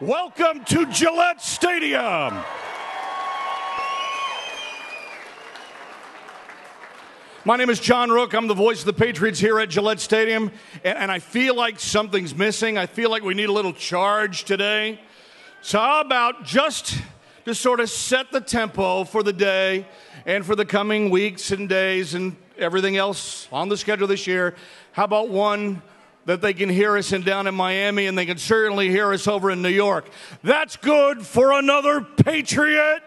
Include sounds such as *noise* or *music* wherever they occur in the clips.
Welcome to Gillette Stadium. My name is John Rook. I'm the voice of the Patriots here at Gillette Stadium, and, and, I feel like something's missing. I feel like we need a little charge today. So, how about just to sort of set the tempo for the day and for the coming weeks and days and everything else on the schedule this year? How about one that they can hear us in down in Miami and they can certainly hear us over in New York. That's good for another Patriot.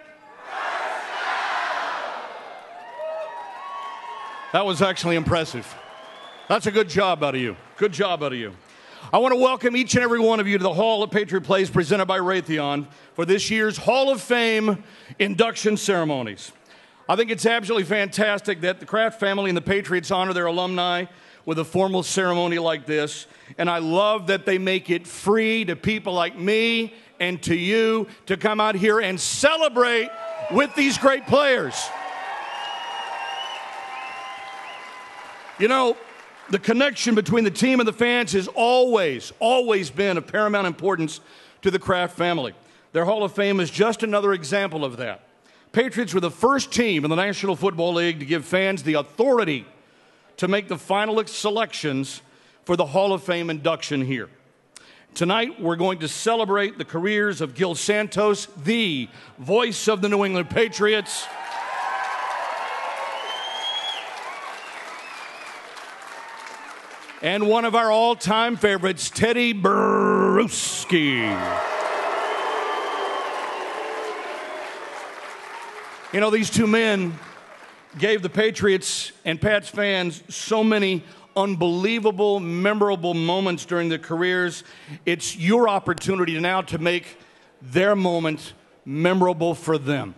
That was actually impressive. That's a good job out of you. Good job out of you. I want to welcome each and every one of you to the Hall of Patriot Place presented by Raytheon for this year's Hall of Fame induction ceremonies. I think it's absolutely fantastic that the Kraft family and the Patriots honor their alumni with a formal ceremony like this. And I love that they make it free to people like me and to you to come out here and celebrate with these great players. You know, the connection between the team and the fans has always, always been of paramount importance to the Kraft family. Their Hall of Fame is just another example of that. Patriots were the first team in the National Football League to give fans the authority to make the final selections for the Hall of Fame induction here. Tonight, we're going to celebrate the careers of Gil Santos, the voice of the New England Patriots. And one of our all time favorites, Tedy Bruschi. You know, these two men gave the Patriots and Pats fans so many unbelievable, memorable moments during their careers. It's your opportunity now to make their moment memorable for them.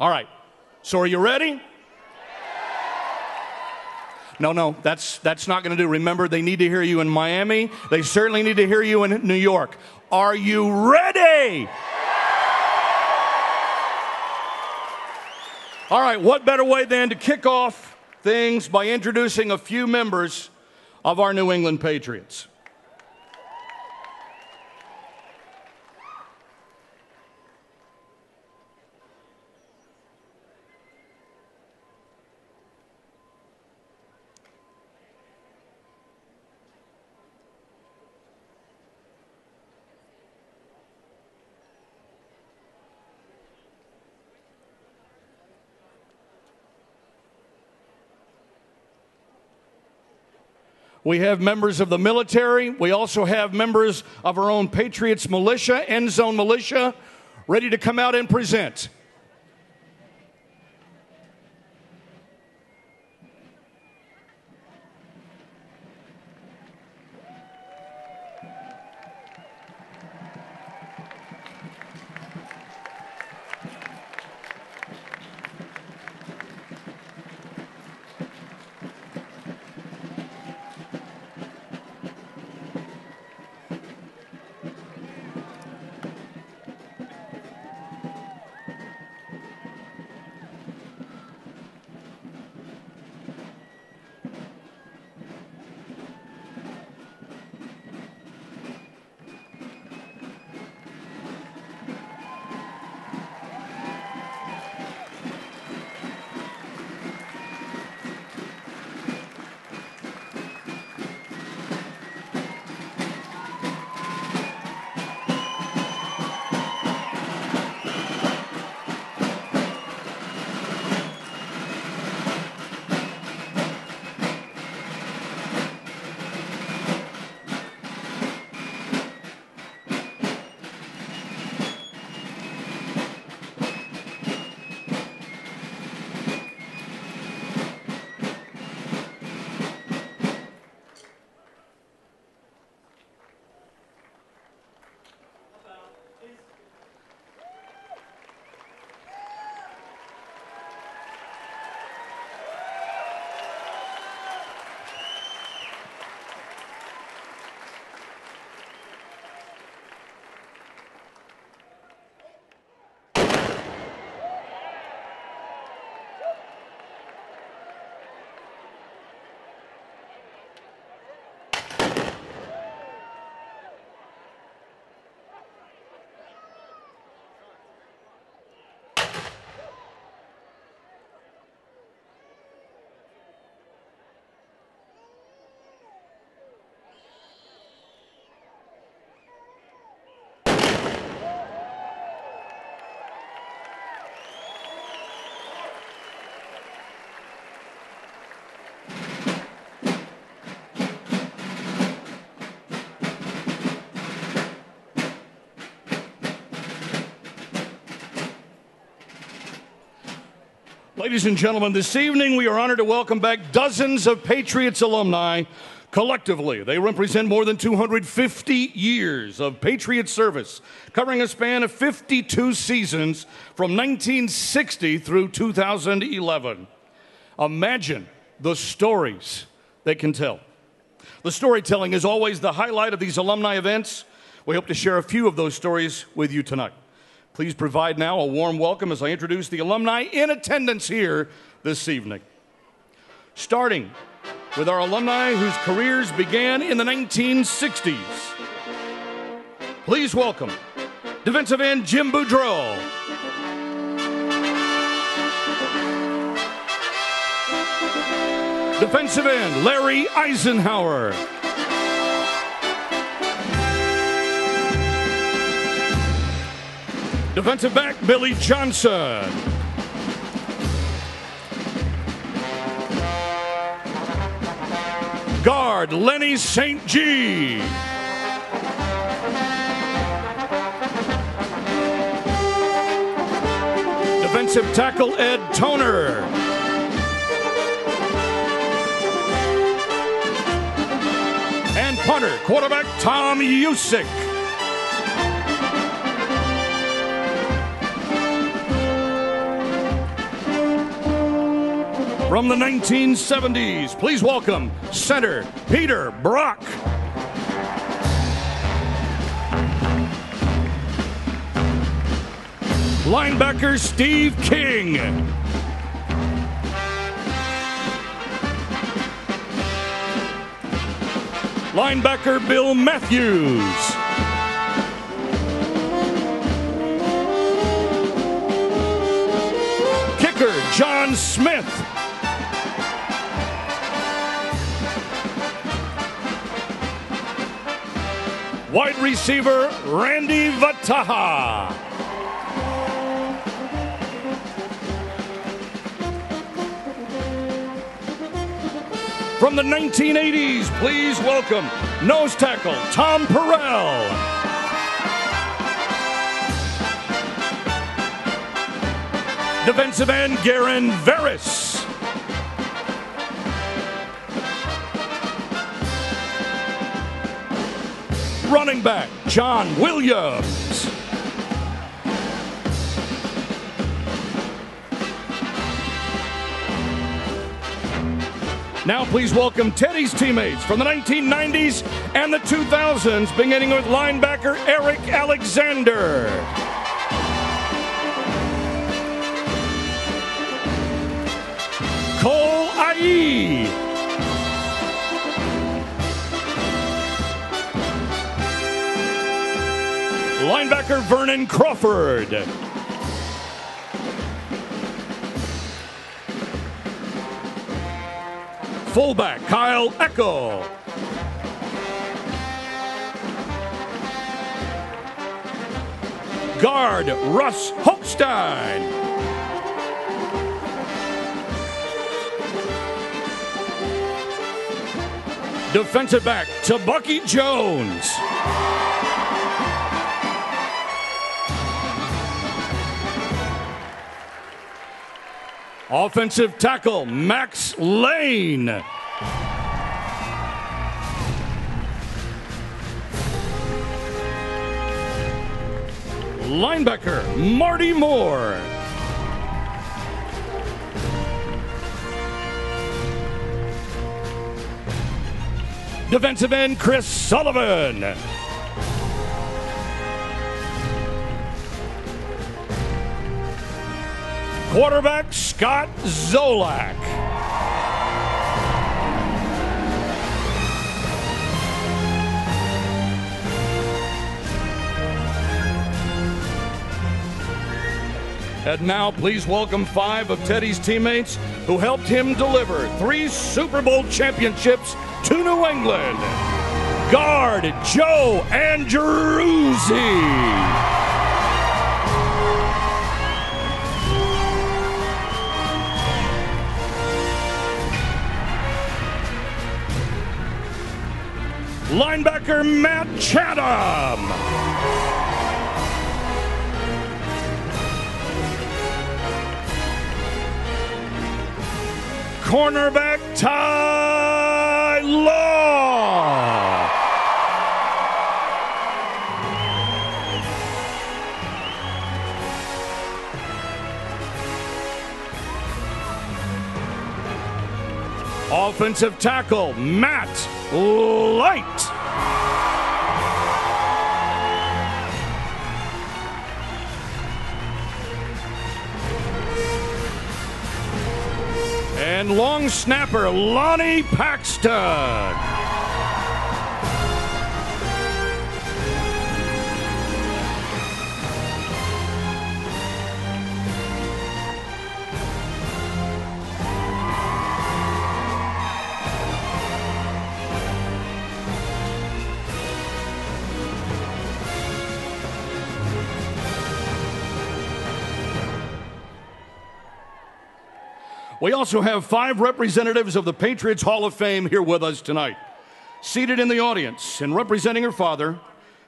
All right. So are you ready? No, no, that's that's not going to do. Remember, they need to hear you in Miami. They certainly need to hear you in New York. Are you ready? All right, what better way than to kick off things by introducing a few members of our New England Patriots? We have members of the military. We also have members of our own Patriots militia, End Zone militia, ready to come out and present. Ladies and gentlemen, this evening we are honored to welcome back dozens of Patriots alumni. Collectively, they represent more than 250 years of Patriot service, covering a span of 52 seasons from 1960 through 2011. Imagine the stories they can tell. The storytelling is always the highlight of these alumni events. We hope to share a few of those stories with you tonight. Please provide now a warm welcome as I introduce the alumni in attendance here this evening. Starting with our alumni whose careers began in the 1960s. Please welcome defensive end Jim Boudreaux. Defensive end Larry Eisenhauer. Defensive back Billy Johnson. Guard Lenny St. Jean Defensive tackle Ed Toner. And punter, quarterback Tom Yewcic. From the 1970s, please welcome center Peter Brock. Linebacker Steve King. Linebacker Bill Matthews. Kicker John Smith. Wide receiver Randy Vataha. From the 1980s, please welcome nose tackle Tom Perrell. Defensive end Garin Veris. Running back John Williams. Now, please welcome Tedy's teammates from the 1990s and the 2000s, beginning with linebacker Eric Alexander. Cole Aye. Linebacker Vernon Crawford. Fullback Kyle Eckel. Guard Russ Hochstein. Defensive back Tebucky Jones. Offensive tackle Max Lane. Linebacker Marty Moore. Defensive end Chris Sullivan. Quarterback Scott Zolak. And now, please welcome five of Tedy's teammates who helped him deliver three Super Bowl championships to New England. Guard Joe Andruzzi. linebacker Matt Chatham. cornerback Ty Law. Offensive tackle Matt Light. and long snapper Lonnie Paxton. We also have five representatives of the Patriots Hall of Fame here with us tonight. Seated in the audience and representing her father,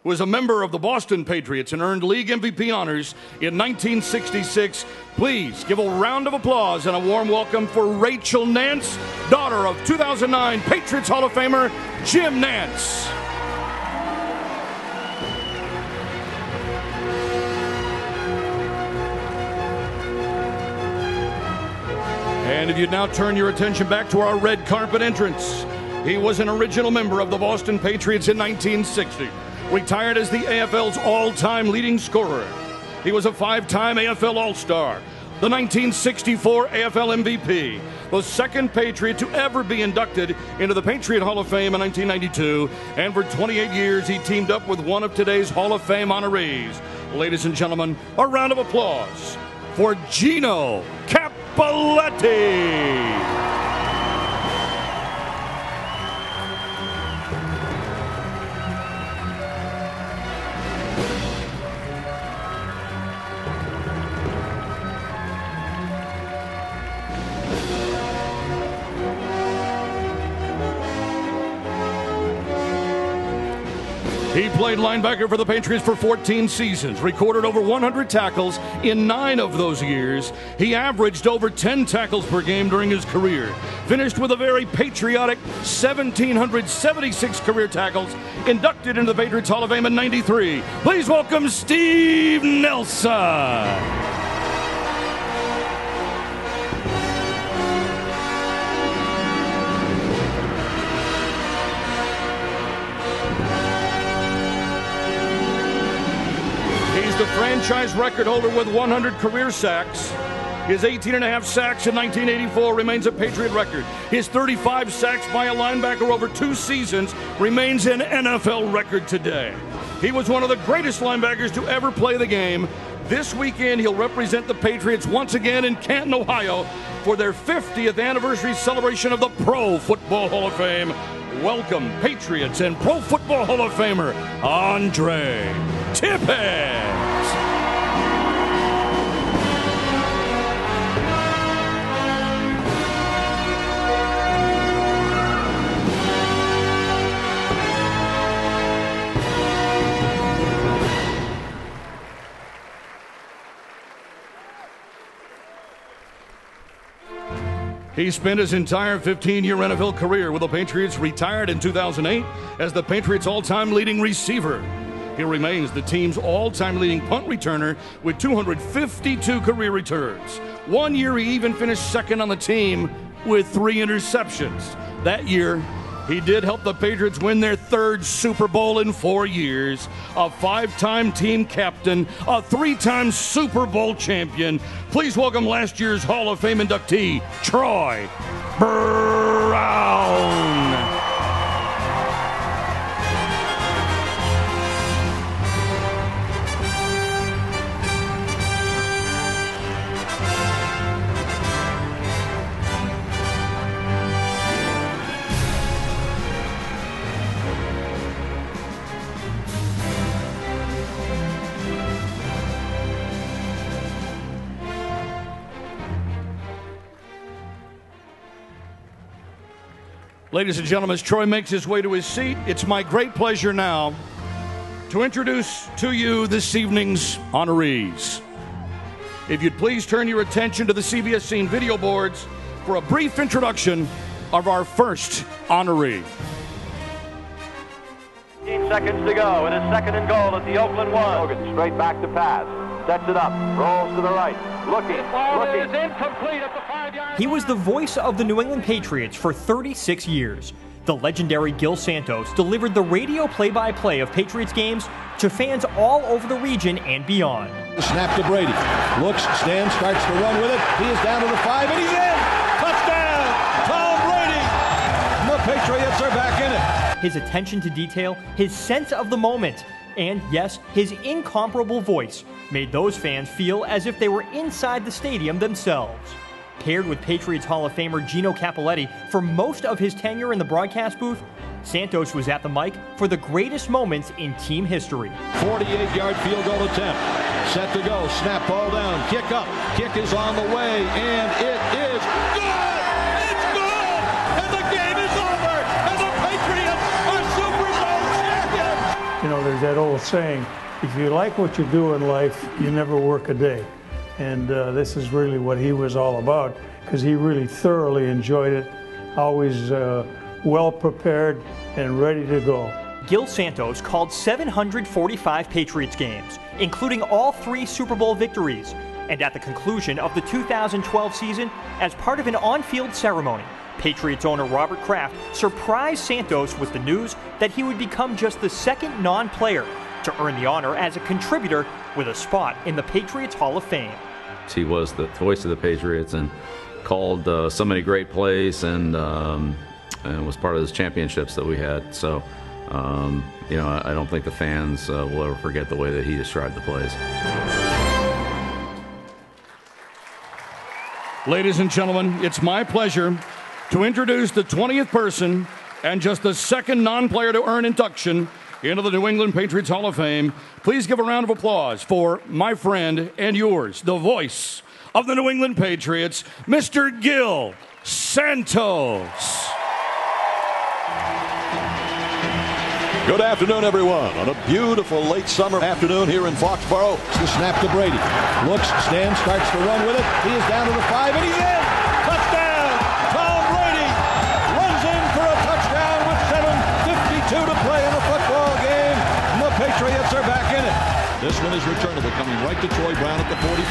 who was a member of the Boston Patriots and earned league MVP honors in 1966. Please give a round of applause and a warm welcome for Rachel Nance, daughter of 2009 Patriots Hall of Famer Jim Nance. And if you'd now turn your attention back to our red carpet entrance, he was an original member of the Boston Patriots in 1960, retired as the AFL's all time leading scorer. He was a five time AFL All Star, the 1964 AFL MVP, the second Patriot to ever be inducted into the Patriot Hall of Fame in 1992, and for 28 years he teamed up with one of today's Hall of Fame honorees. Ladies and gentlemen, a round of applause for Gino Cap. Spalletti. Played linebacker for the Patriots for 14 seasons, recorded over 100 tackles in nine of those years. He averaged over 10 tackles per game during his career, finished with a very patriotic 1,776 career tackles, inducted into the Patriots Hall of Fame in 93. Please welcome Steve Nelson. The franchise record holder with 100 career sacks. His 18 and a half sacks in 1984 remains a Patriot record. His 35 sacks by a linebacker over two seasons remains an NFL record today. He was one of the greatest linebackers to ever play the game. This weekend, he'll represent the Patriots once again in Canton, Ohio for their 50th anniversary celebration of the Pro Football Hall of Fame. Welcome, Patriots and Pro Football Hall of Famer, Andre Tippett. He spent his entire 15 year NFL career with the Patriots, retired in 2008 as the Patriots' all time leading receiver. He remains the team's all time leading punt returner with 252 career returns. One year, he even finished second on the team with three interceptions. That year, he did help the Patriots win their third Super Bowl in four years. A five time team captain, a three time Super Bowl champion. Please welcome last year's Hall of Fame inductee, Troy Brown. Ladies and gentlemen, as Troy makes his way to his seat, it's my great pleasure now to introduce to you this evening's honorees. If you'd please turn your attention to the CBS Scene video boards, for a brief introduction of our first honoree. 15 seconds to go. It is second and goal at the Oakland one. Grogan straight back to pass. Sets it up. Rolls to the right. Looking. Looking. Is incomplete at the five yard He was the voice of the New England Patriots for 36 years. The legendary Gil Santos delivered the radio play by play of Patriots games to fans all over the region and beyond. Snap to Brady. Looks, stands, starts to run with it. He is down to the five, and he's in. Touchdown, Tom Brady. And the Patriots are back in it. His attention to detail, his sense of the moment, and yes, his incomparable voice made those fans feel as if they were inside the stadium themselves. Paired with Patriots Hall of Famer Gino Cappelletti for most of his tenure in the broadcast booth, Santos was at the mic for the greatest moments in team history. 48 yard field goal attempt. Set to go. Snap ball down. Kick up. Kick is on the way, and it is good. It's good. And the game is over. And the Patriots are Super Bowl champions. You know, there's that old saying if you like what you do in life, you never work a day. And uh, this is really what he was all about because he really thoroughly enjoyed it, always uh, well prepared and ready to go. Gil Santos called 745 Patriots games, including all three Super Bowl victories. And at the conclusion of the 2012 season, as part of an on field ceremony, Patriots owner Robert Kraft surprised Santos with the news that he would become just the second non player to earn the honor as a contributor with a spot in the Patriots Hall of Fame. He was the voice of the Patriots and called uh, so many great plays and, um, and was part of those championships that we had. So, um, you know, I, I, don't think the fans uh, will ever forget the way that he described the plays. Ladies and gentlemen, it's my pleasure to introduce the 20th person and just the second non player to earn induction into the New England Patriots Hall of Fame. Please give a round of applause for my friend and yours, the voice of the New England Patriots, Mr. Gil Santos. Good afternoon, everyone. On a beautiful late summer afternoon here in Foxborough, the snap to Brady. Looks, stands, starts to run with it. He is down to the five, and he's in. This one is returnable, coming right to Troy Brown at the 45.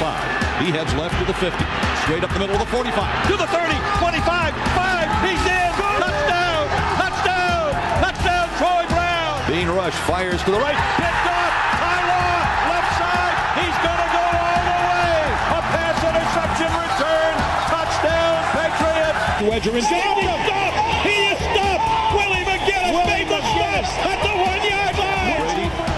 He heads left to the 50. Straight up the middle of the 45. To the 30, 25, 5. He's in. Touchdown! Touchdown! Touchdown, Troy Brown! Bean Rush fires to the right. Picked off. Ty Law, left side. He's going to go all the way. A pass interception return. Touchdown, Patriots. Wedger is stopped.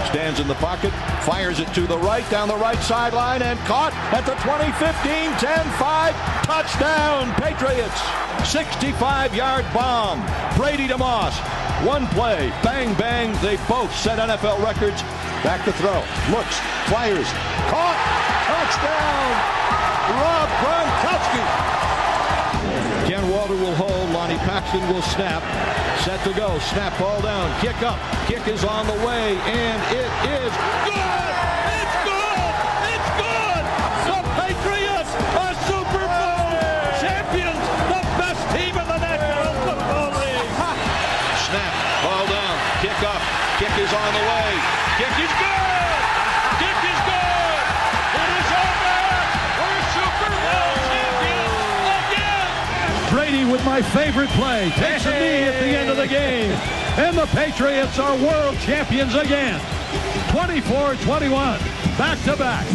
Stands in the pocket, fires it to the right, down the right sideline, and caught at the 20, 15, 10, 5. Touchdown, Patriots. 65-yard bomb. Brady to Moss. One play, bang, bang. They both set NFL records. Back to throw. Looks, fires, caught. Touchdown. Rob Gronkowski. Ken Walter will hold. Lonnie Paxton will snap. Set to go. Snap ball down. Kick up. Kick is on the way, and it is good. With my favorite play takes a knee at the end of the game. And the Patriots are world champions again. 24-21, back-to-back.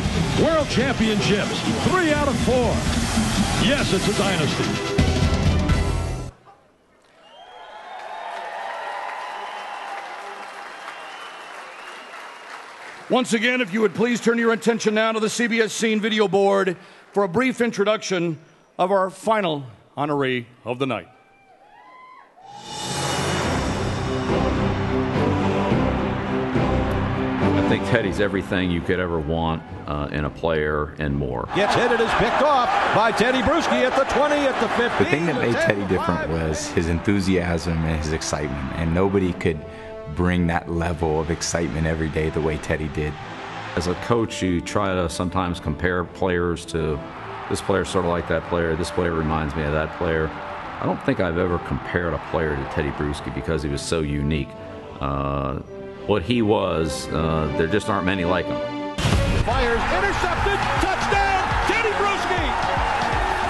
World championships, three out of four. Yes, it's a dynasty. Once again, if you would please turn your attention now to the CBS Scene video board for a brief introduction of our final honoree of the night. I think Tedy's everything you could ever want uh, in a player and more. Gets hit and is picked off by Tedy Bruschi at the 20, at the 15. The thing that made Tedy different was his enthusiasm and his excitement, and nobody could bring that level of excitement every day the way Tedy did. As a coach, you try to sometimes compare players to this player's sort of like that player. This player reminds me of that player. I don't think I've ever compared a player to Tedy Bruschi because he was so unique. Uh, what he was, uh, there just aren't many like him. Fires, intercepted, touchdown, Tedy Bruschi!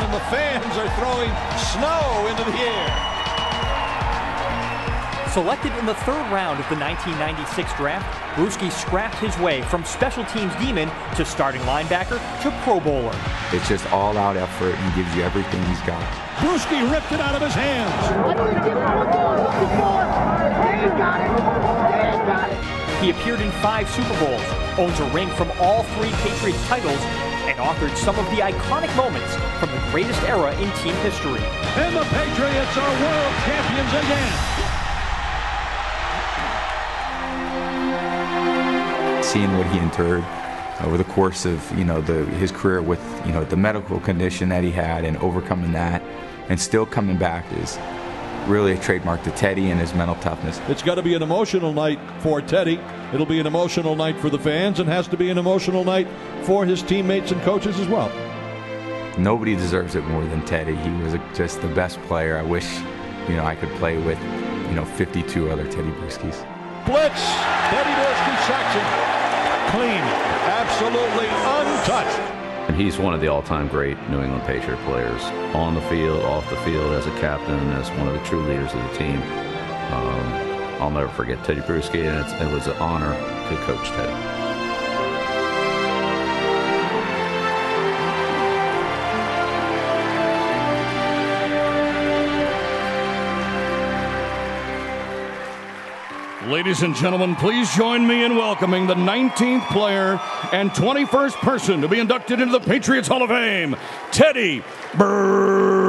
And the fans are throwing snow into the air. Selected in the third round of the 1996 draft, Bruschi scrapped his way from special teams demon to starting linebacker to Pro Bowler. It's just all out effort and gives you everything he's got. Bruschi ripped it out of his hands. He appeared in five Super Bowls, owns a ring from all three Patriots titles, and authored some of the iconic moments from the greatest era in team history. And the Patriots are world champions again. Seeing what he endured over the course of you know the, his career with you know the medical condition that he had and overcoming that and still coming back is really a trademark to Tedy and his mental toughness. It's got to be an emotional night for Tedy. It'll be an emotional night for the fans and has to be an emotional night for his teammates and coaches as well. Nobody deserves it more than Tedy. He was just the best player. I wish you know I could play with you know 52 other Tedy Bruschis. Blitz. Tedy Bruschi Saxon clean, absolutely untouched. And he's one of the all-time great New England Patriot players on the field, off the field, as a captain, as one of the true leaders of the team. Um, I'll never forget Tedy Bruschi, and it was an honor to coach Tedy. Ladies and gentlemen, please join me in welcoming the 19th player and 21st person to be inducted into the Patriots Hall of Fame, Tedy Bruschi.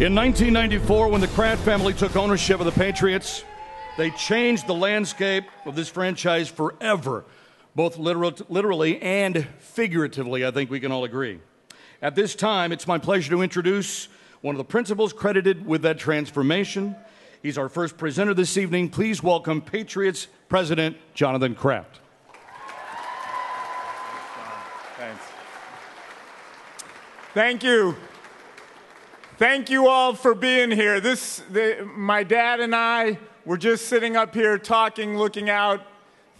In 1994, when the Kraft family took ownership of the Patriots, they changed the landscape of this franchise forever, both literal, literally and figuratively, I think we can all agree. At this time, it's my pleasure to introduce one of the principals credited with that transformation. He's our first presenter this evening. Please welcome Patriots President Jonathan Kraft. Thanks. Thank you. Thank you all for being here. This, the, my dad and I were just sitting up here talking, looking out.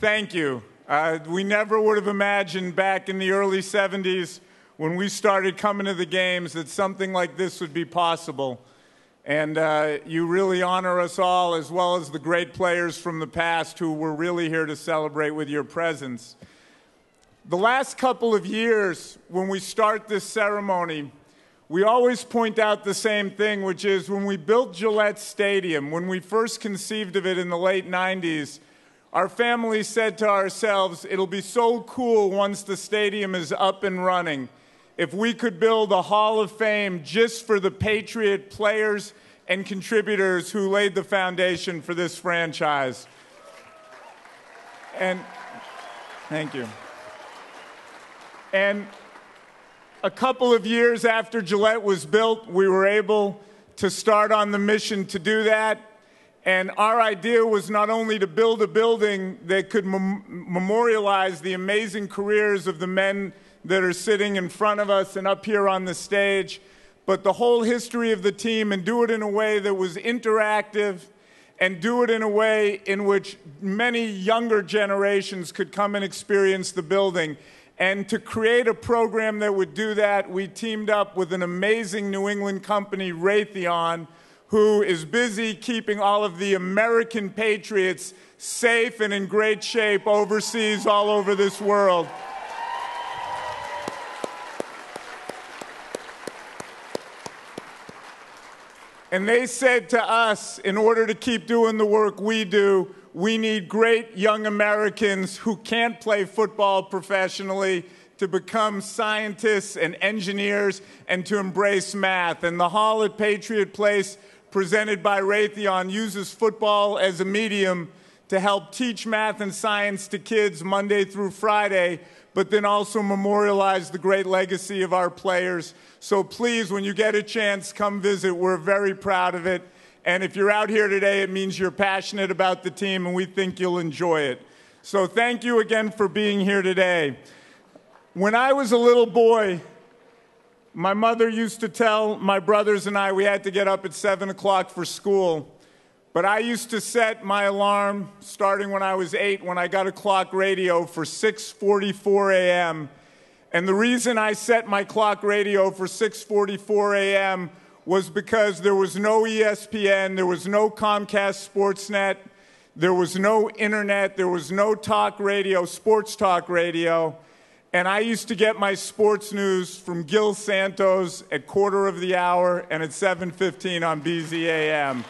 Thank you. Uh, we never would have imagined back in the early 70s when we started coming to the games that something like this would be possible. And uh, you really honor us all, as well as the great players from the past who were really here to celebrate with your presence. The last couple of years, when we start this ceremony, we always point out the same thing, which is when we built Gillette Stadium, when we first conceived of it in the late 90s, our family said to ourselves, it'll be so cool once the stadium is up and running if we could build a Hall of Fame just for the Patriot players and contributors who laid the foundation for this franchise. And thank you. And a couple of years after Gillette was built, we were able to start on the mission to do that. And our idea was not only to build a building that could mem- memorialize the amazing careers of the men that are sitting in front of us and up here on the stage, but the whole history of the team and do it in a way that was interactive and do it in a way in which many younger generations could come and experience the building. And to create a program that would do that, we teamed up with an amazing New England company, Raytheon who is busy keeping all of the American patriots safe and in great shape overseas all over this world. And they said to us, in order to keep doing the work we do, we need great young Americans who can't play football professionally to become scientists and engineers and to embrace math. And the Hall at Patriot Place presented by Raytheon uses football as a medium to help teach math and science to kids Monday through Friday, but then also memorialize the great legacy of our players. So please, when you get a chance, come visit. We're very proud of it. And if you're out here today, it means you're passionate about the team, and we think you'll enjoy it. So thank you again for being here today. When I was a little boy, my mother used to tell my brothers and I we had to get up at 7 o'clock for school. But I used to set my alarm starting when I was 8 when I got a clock radio for 6:44 a.m. And the reason I set my clock radio for 6:44 a.m. was because there was no ESPN, there was no Comcast Sportsnet, there was no internet, there was no talk radio, sports talk radio. And I used to get my sports news from Gil Santos at quarter of the hour and at 7:15 on BZAM.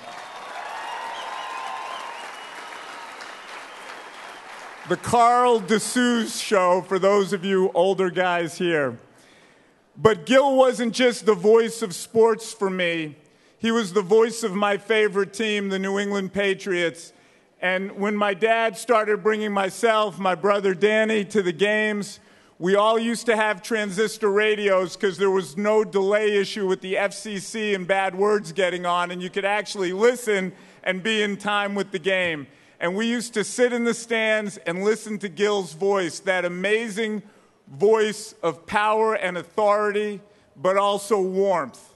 The Carl DeSuze show for those of you older guys here. But Gil wasn't just the voice of sports for me. He was the voice of my favorite team, the New England Patriots. And when my dad started bringing myself, my brother Danny, to the games, we all used to have transistor radios because there was no delay issue with the FCC and bad words getting on, and you could actually listen and be in time with the game. And we used to sit in the stands and listen to Gil's voice, that amazing voice of power and authority, but also warmth.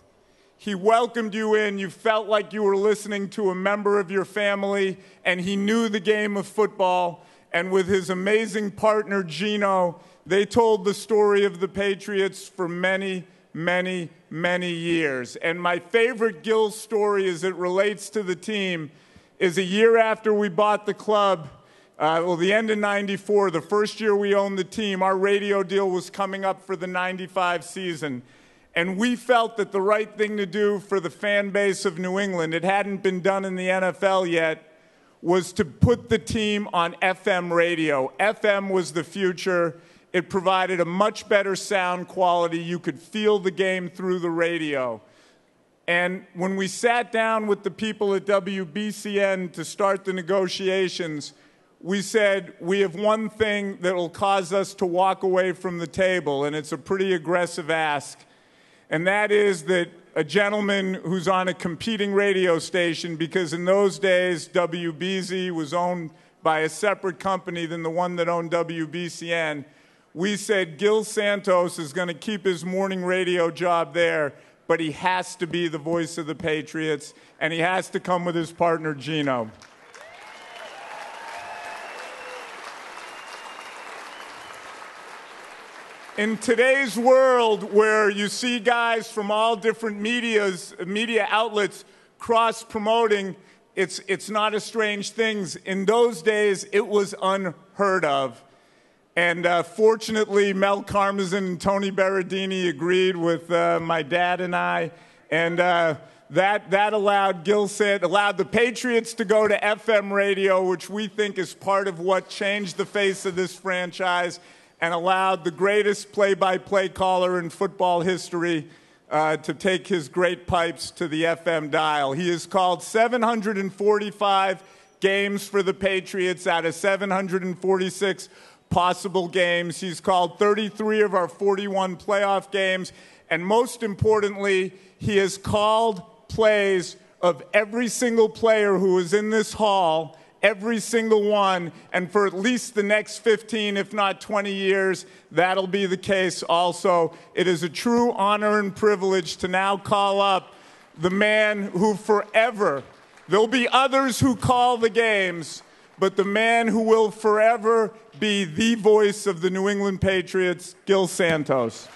He welcomed you in. You felt like you were listening to a member of your family, and he knew the game of football. And with his amazing partner, Gino, they told the story of the Patriots for many, many, many years. And my favorite Gil story as it relates to the team is a year after we bought the club. Uh, well, the end of 94, the first year we owned the team, our radio deal was coming up for the 95 season. And we felt that the right thing to do for the fan base of New England, it hadn't been done in the NFL yet, was to put the team on FM radio. FM was the future. It provided a much better sound quality. You could feel the game through the radio. And when we sat down with the people at WBCN to start the negotiations, we said, We have one thing that will cause us to walk away from the table, and it's a pretty aggressive ask. And that is that a gentleman who's on a competing radio station, because in those days, WBZ was owned by a separate company than the one that owned WBCN we said Gil Santos is going to keep his morning radio job there, but he has to be the voice of the Patriots, and he has to come with his partner, Gino. In today's world, where you see guys from all different medias, media outlets cross promoting, it's, it's not a strange thing. In those days, it was unheard of. And uh, fortunately, Mel Karmazin and Tony Berardini agreed with uh, my dad and I. And uh, that, that allowed Gil Sant allowed the Patriots to go to FM radio, which we think is part of what changed the face of this franchise, and allowed the greatest play-by-play caller in football history uh, to take his great pipes to the FM dial. He has called 745 games for the Patriots out of 746 possible games. He's called 33 of our 41 playoff games. And most importantly, he has called plays of every single player who is in this hall, every single one, and for at least the next 15, if not 20 years, that'll be the case also. It is a true honor and privilege to now call up the man who forever, there'll be others who call the games, but the man who will forever be the voice of the New England Patriots, Gil Santos.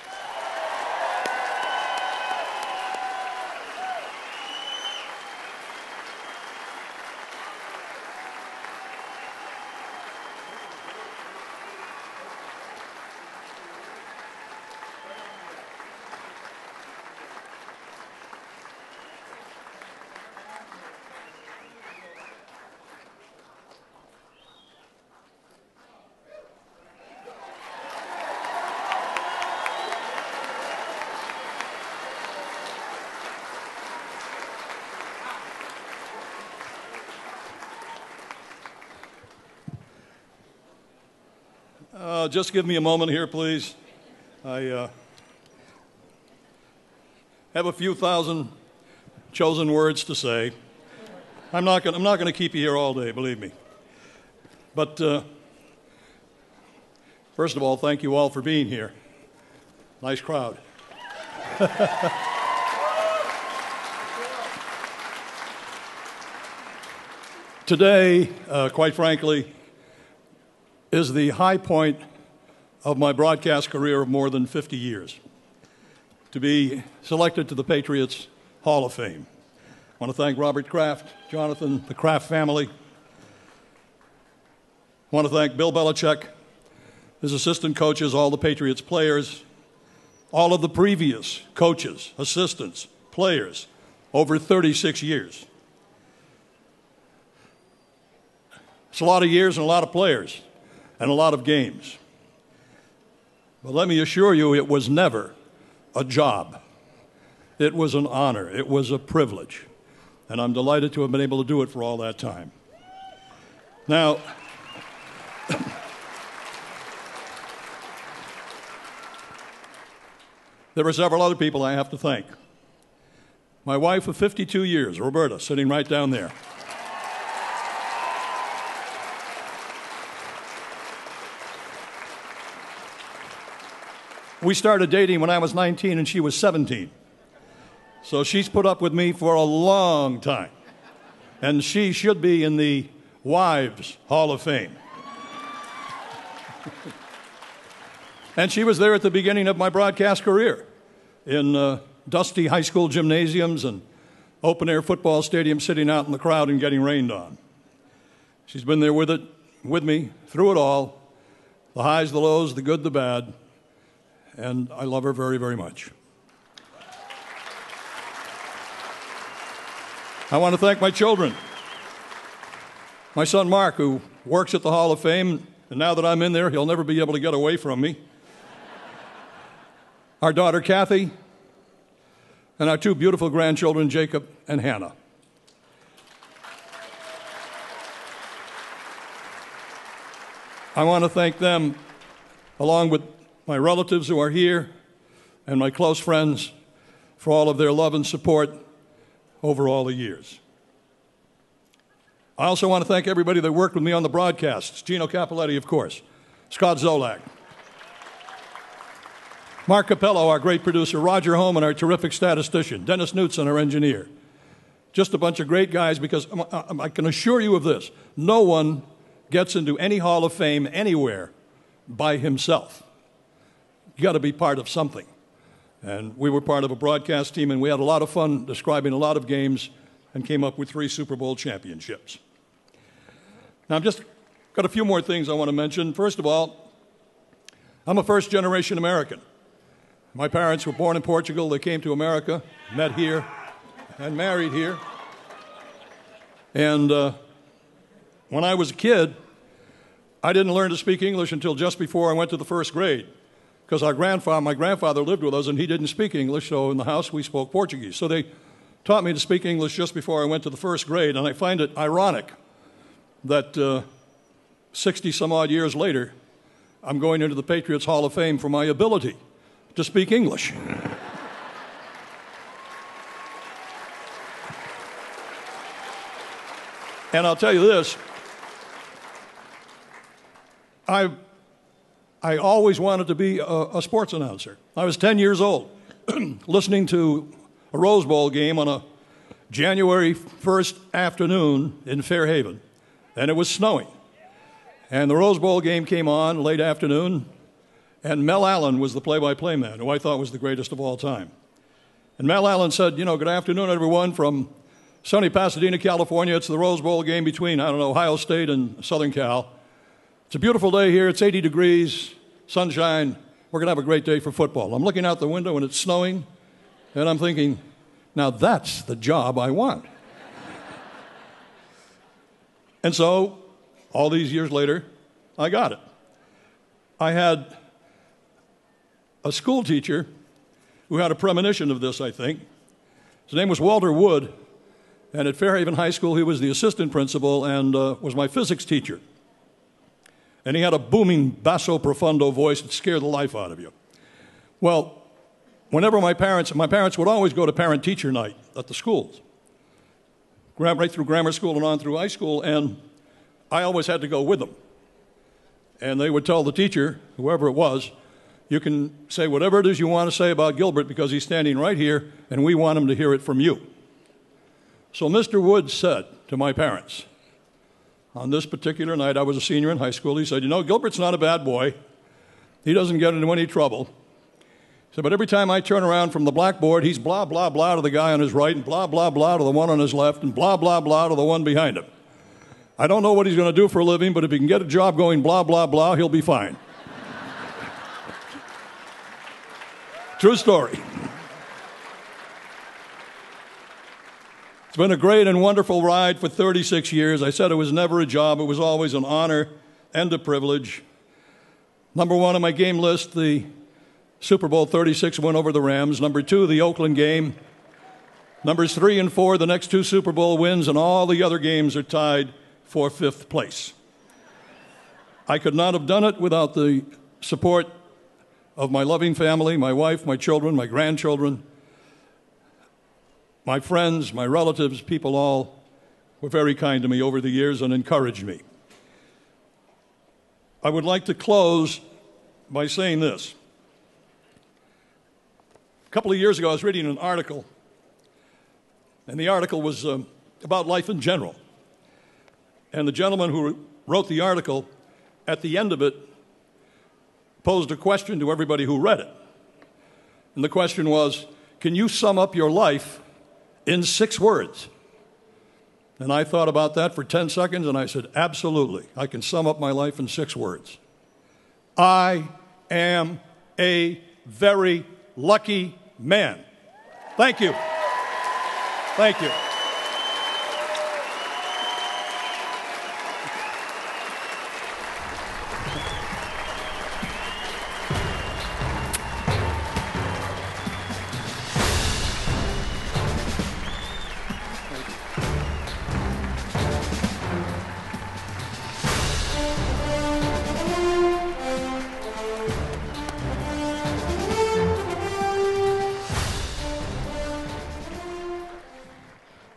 Uh, just give me a moment here, please. I uh, have a few thousand chosen words to say. I'm not going to keep you here all day, believe me. But uh, first of all, thank you all for being here. Nice crowd. *laughs* Today, uh, quite frankly, is the high point of my broadcast career of more than 50 years to be selected to the Patriots Hall of Fame. I want to thank Robert Kraft, Jonathan, the Kraft family. I want to thank Bill Belichick, his assistant coaches, all the Patriots players, all of the previous coaches, assistants, players over 36 years. It's a lot of years and a lot of players and a lot of games. But let me assure you, it was never a job. It was an honor. It was a privilege. And I'm delighted to have been able to do it for all that time. Now, *laughs* there are several other people I have to thank. My wife of 52 years, Roberta, sitting right down there. We started dating when I was 19 and she was 17. So she's put up with me for a long time. And she should be in the Wives Hall of Fame. *laughs* and she was there at the beginning of my broadcast career in uh, dusty high school gymnasiums and open air football stadiums, sitting out in the crowd and getting rained on. She's been there with it, with me through it all the highs, the lows, the good, the bad and I love her very, very much. I want to thank my children. My son Mark, who works at the Hall of Fame, and now that I'm in there, he'll never be able to get away from me. Our daughter Kathy, and our two beautiful grandchildren, Jacob and Hannah. I want to thank them, along with my relatives who are here, and my close friends for all of their love and support over all the years. I also want to thank everybody that worked with me on the broadcasts. Gino Cappelletti, of course, Scott Zolak, Mark Capello, our great producer, Roger Holman, our terrific statistician, Dennis Knutson, our engineer. Just a bunch of great guys because I can assure you of this. No one gets into any Hall of Fame anywhere by himself you got to be part of something. And we were part of a broadcast team, and we had a lot of fun describing a lot of games and came up with three Super Bowl championships. Now, I've just got a few more things I want to mention. First of all, I'm a first generation American. My parents were born in Portugal. They came to America, met here, and married here. And uh, when I was a kid, I didn't learn to speak English until just before I went to the first grade. Because our grandfather, my grandfather lived with us and he didn't speak English, so in the house we spoke Portuguese. So they taught me to speak English just before I went to the first grade, and I find it ironic that 60 uh, some odd years later, I'm going into the Patriots Hall of Fame for my ability to speak English. *laughs* and I'll tell you this I, I always wanted to be a, a sports announcer. I was 10 years old, *clears throat* listening to a Rose Bowl game on a January 1st afternoon in Fairhaven, and it was snowing. And the Rose Bowl game came on late afternoon, and Mel Allen was the play by play man, who I thought was the greatest of all time. And Mel Allen said, You know, good afternoon, everyone, from sunny Pasadena, California. It's the Rose Bowl game between, I don't know, Ohio State and Southern Cal. It's a beautiful day here. It's 80 degrees, sunshine. We're going to have a great day for football. I'm looking out the window and it's snowing, and I'm thinking, now that's the job I want. *laughs* and so all these years later, I got it. I had a school teacher who had a premonition of this, I think. His name was Walter Wood, and at Fairhaven High School, he was the assistant principal and uh, was my physics teacher. And he had a booming basso profundo voice that scared the life out of you. Well, whenever my parents, my parents would always go to parent teacher night at the schools, right through grammar school and on through high school, and I always had to go with them. And they would tell the teacher, whoever it was, you can say whatever it is you want to say about Gilbert because he's standing right here and we want him to hear it from you. So Mr. Woods said to my parents, on this particular night, I was a senior in high school, he said, You know, Gilbert's not a bad boy. He doesn't get into any trouble. He said, But every time I turn around from the blackboard, he's blah, blah, blah to the guy on his right, and blah, blah, blah to the one on his left, and blah, blah, blah to the one behind him. I don't know what he's going to do for a living, but if he can get a job going blah, blah, blah, he'll be fine. *laughs* True story. It's been a great and wonderful ride for 36 years. I said it was never a job, it was always an honor and a privilege. Number one on my game list, the Super Bowl 36 win over the Rams. Number two, the Oakland game. Numbers three and four, the next two Super Bowl wins, and all the other games are tied for fifth place. I could not have done it without the support of my loving family, my wife, my children, my grandchildren, my friends, my relatives, people all were very kind to me over the years and encouraged me. I would like to close by saying this. A couple of years ago, I was reading an article, and the article was um, about life in general. And the gentleman who wrote the article, at the end of it, posed a question to everybody who read it. And the question was Can you sum up your life in six words? And I thought about that for 10 seconds and I said, Absolutely. I can sum up my life in six words. I am a very lucky man. Thank you. Thank you.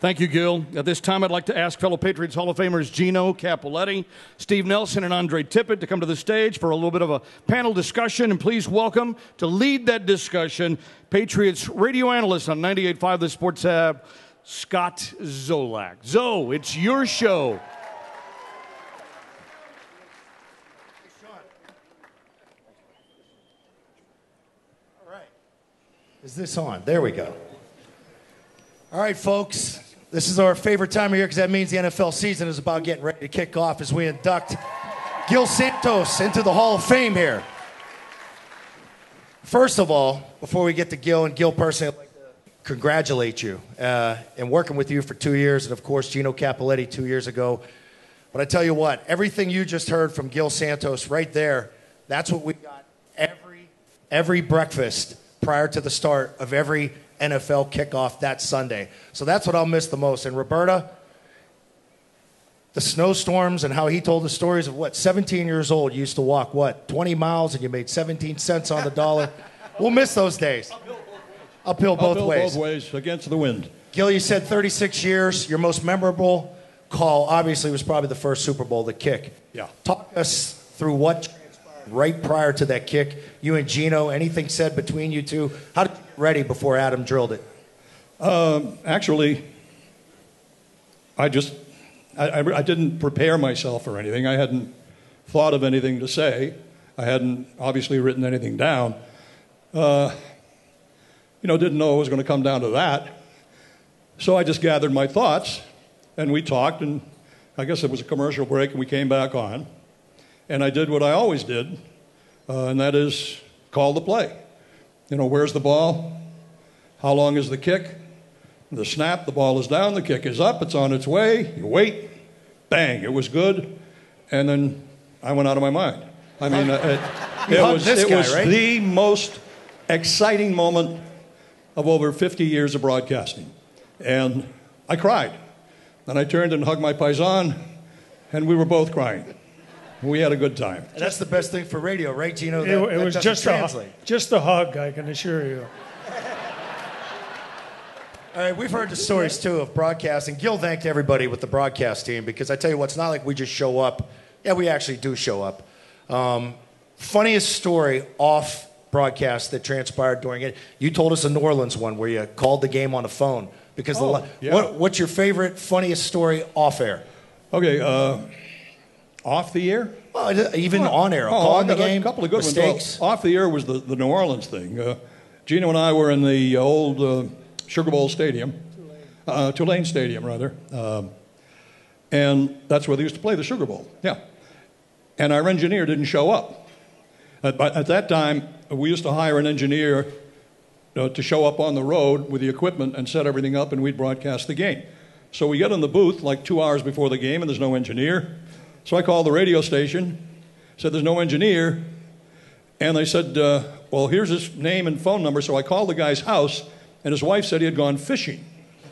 Thank you, Gil. At this time, I'd like to ask fellow Patriots Hall of Famers Gino Cappelletti, Steve Nelson, and Andre Tippett to come to the stage for a little bit of a panel discussion. And please welcome to lead that discussion Patriots radio analyst on 98.5 The Sports Hub, Scott Zolak. Zo, it's your show. All right. Is this on? There we go. All right, folks. This is our favorite time of year because that means the NFL season is about getting ready to kick off as we induct Gil Santos into the Hall of Fame here. First of all, before we get to Gil and Gil personally, I'd like to congratulate you uh, and working with you for two years, and of course, Gino Cappelletti two years ago. But I tell you what, everything you just heard from Gil Santos right there, that's what we got every, every breakfast prior to the start of every NFL kickoff that Sunday. So that's what I'll miss the most. And Roberta, the snowstorms and how he told the stories of what 17 years old you used to walk what 20 miles and you made 17 cents on the dollar *laughs* we'll miss those days uphill both Uphill ways both ways against the wind. gil you said 36 years your most memorable call obviously was probably the first super bowl the kick Yeah. talk us through what right prior to that kick you and gino anything said between you two how did you ready before adam drilled it Um, actually, I just I, I, I didn't prepare myself for anything. I hadn't thought of anything to say. I hadn't obviously written anything down. Uh, you know, didn't know it was going to come down to that. So I just gathered my thoughts, and we talked, and I guess it was a commercial break, and we came back on, and I did what I always did, uh, and that is call the play. You know, where's the ball? How long is the kick? The snap, the ball is down, the kick is up, it's on its way. You wait, bang, it was good, and then I went out of my mind. I mean, uh, it, it was, it guy, was right? the most exciting moment of over 50 years of broadcasting. And I cried. And I turned and hugged my paisan, and we were both crying. We had a good time. and that's the best thing for radio right gino It, That- it that was doesn't just a, translate. just a hug, I can assure you. *laughs* All right, we've heard the stories too of broadcasting. Gil thanked everybody with the broadcast team because I tell you what, it's not like we just show up. Yeah, we actually do show up. Um, funniest story off broadcast that transpired during it. You told us a New Orleans one where you called the game on the phone because the Oh, li- yeah. what, what's your favorite funniest story off air? Okay, uh, off the air? Well, even on air, Oh, I the game, A couple of good mistakes. ones. Well, off the air was the, the New Orleans thing. Uh, Gino and I were in the old uh, Sugar Bowl Stadium, uh, Tulane Stadium, rather. Um, and that's where they used to play the Sugar Bowl. Yeah. And our engineer didn't show up. At, but at that time, we used to hire an engineer uh, to show up on the road with the equipment and set everything up, and we'd broadcast the game. So we get in the booth like two hours before the game, and there's no engineer. So I called the radio station, said there's no engineer, and they said, uh, well, here's his name and phone number. So I called the guy's house, and his wife said he had gone fishing.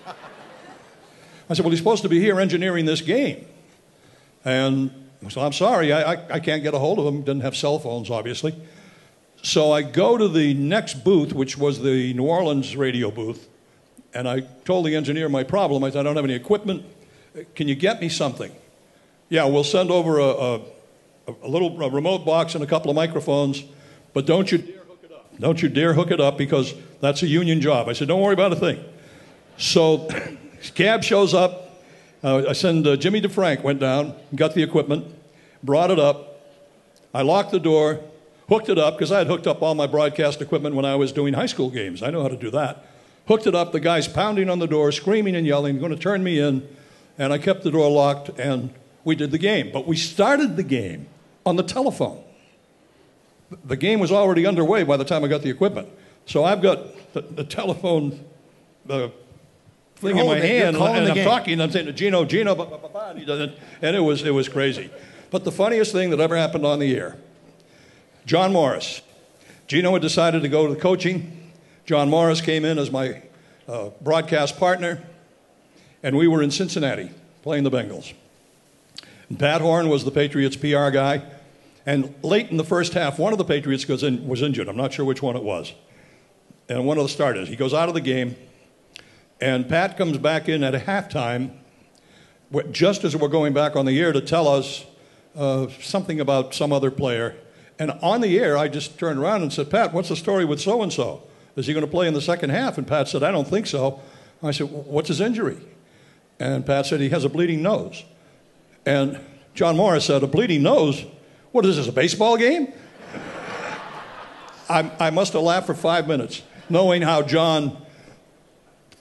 I said, well, he's supposed to be here engineering this game. And so I'm sorry, I, I, I can't get a hold of him. Didn't have cell phones, obviously. So I go to the next booth, which was the New Orleans radio booth, and I told the engineer my problem. I said, I don't have any equipment. Can you get me something? Yeah, we'll send over a, a, a little a remote box and a couple of microphones, but don't you dare hook it up. Don't you dare hook it up because that's a union job. I said, don't worry about a thing. So *coughs* cab shows up. Uh, I send uh, Jimmy DeFrank went down, got the equipment, brought it up. I locked the door, hooked it up because I had hooked up all my broadcast equipment when I was doing high school games. I know how to do that. Hooked it up. The guy's pounding on the door, screaming and yelling, going to turn me in. And I kept the door locked and we did the game. But we started the game on the telephone. The game was already underway by the time I got the equipment. So I've got the, the telephone the thing in my it, hand, and I'm game. talking. I'm saying to Gino, Gino, blah, blah, blah, blah, and he does it, and it was it was crazy. But the funniest thing that ever happened on the air, John Morris. Gino had decided to go to the coaching. John Morris came in as my uh, broadcast partner, and we were in Cincinnati playing the Bengals. Pat Horn was the Patriots PR guy, and late in the first half, one of the Patriots goes in, was injured. I'm not sure which one it was, and one of the starters. He goes out of the game. And Pat comes back in at halftime, just as we're going back on the air to tell us uh, something about some other player. And on the air, I just turned around and said, Pat, what's the story with so and so? Is he going to play in the second half? And Pat said, I don't think so. I said, What's his injury? And Pat said, He has a bleeding nose. And John Morris said, A bleeding nose? What is this, a baseball game? I, I must have laughed for five minutes, knowing how John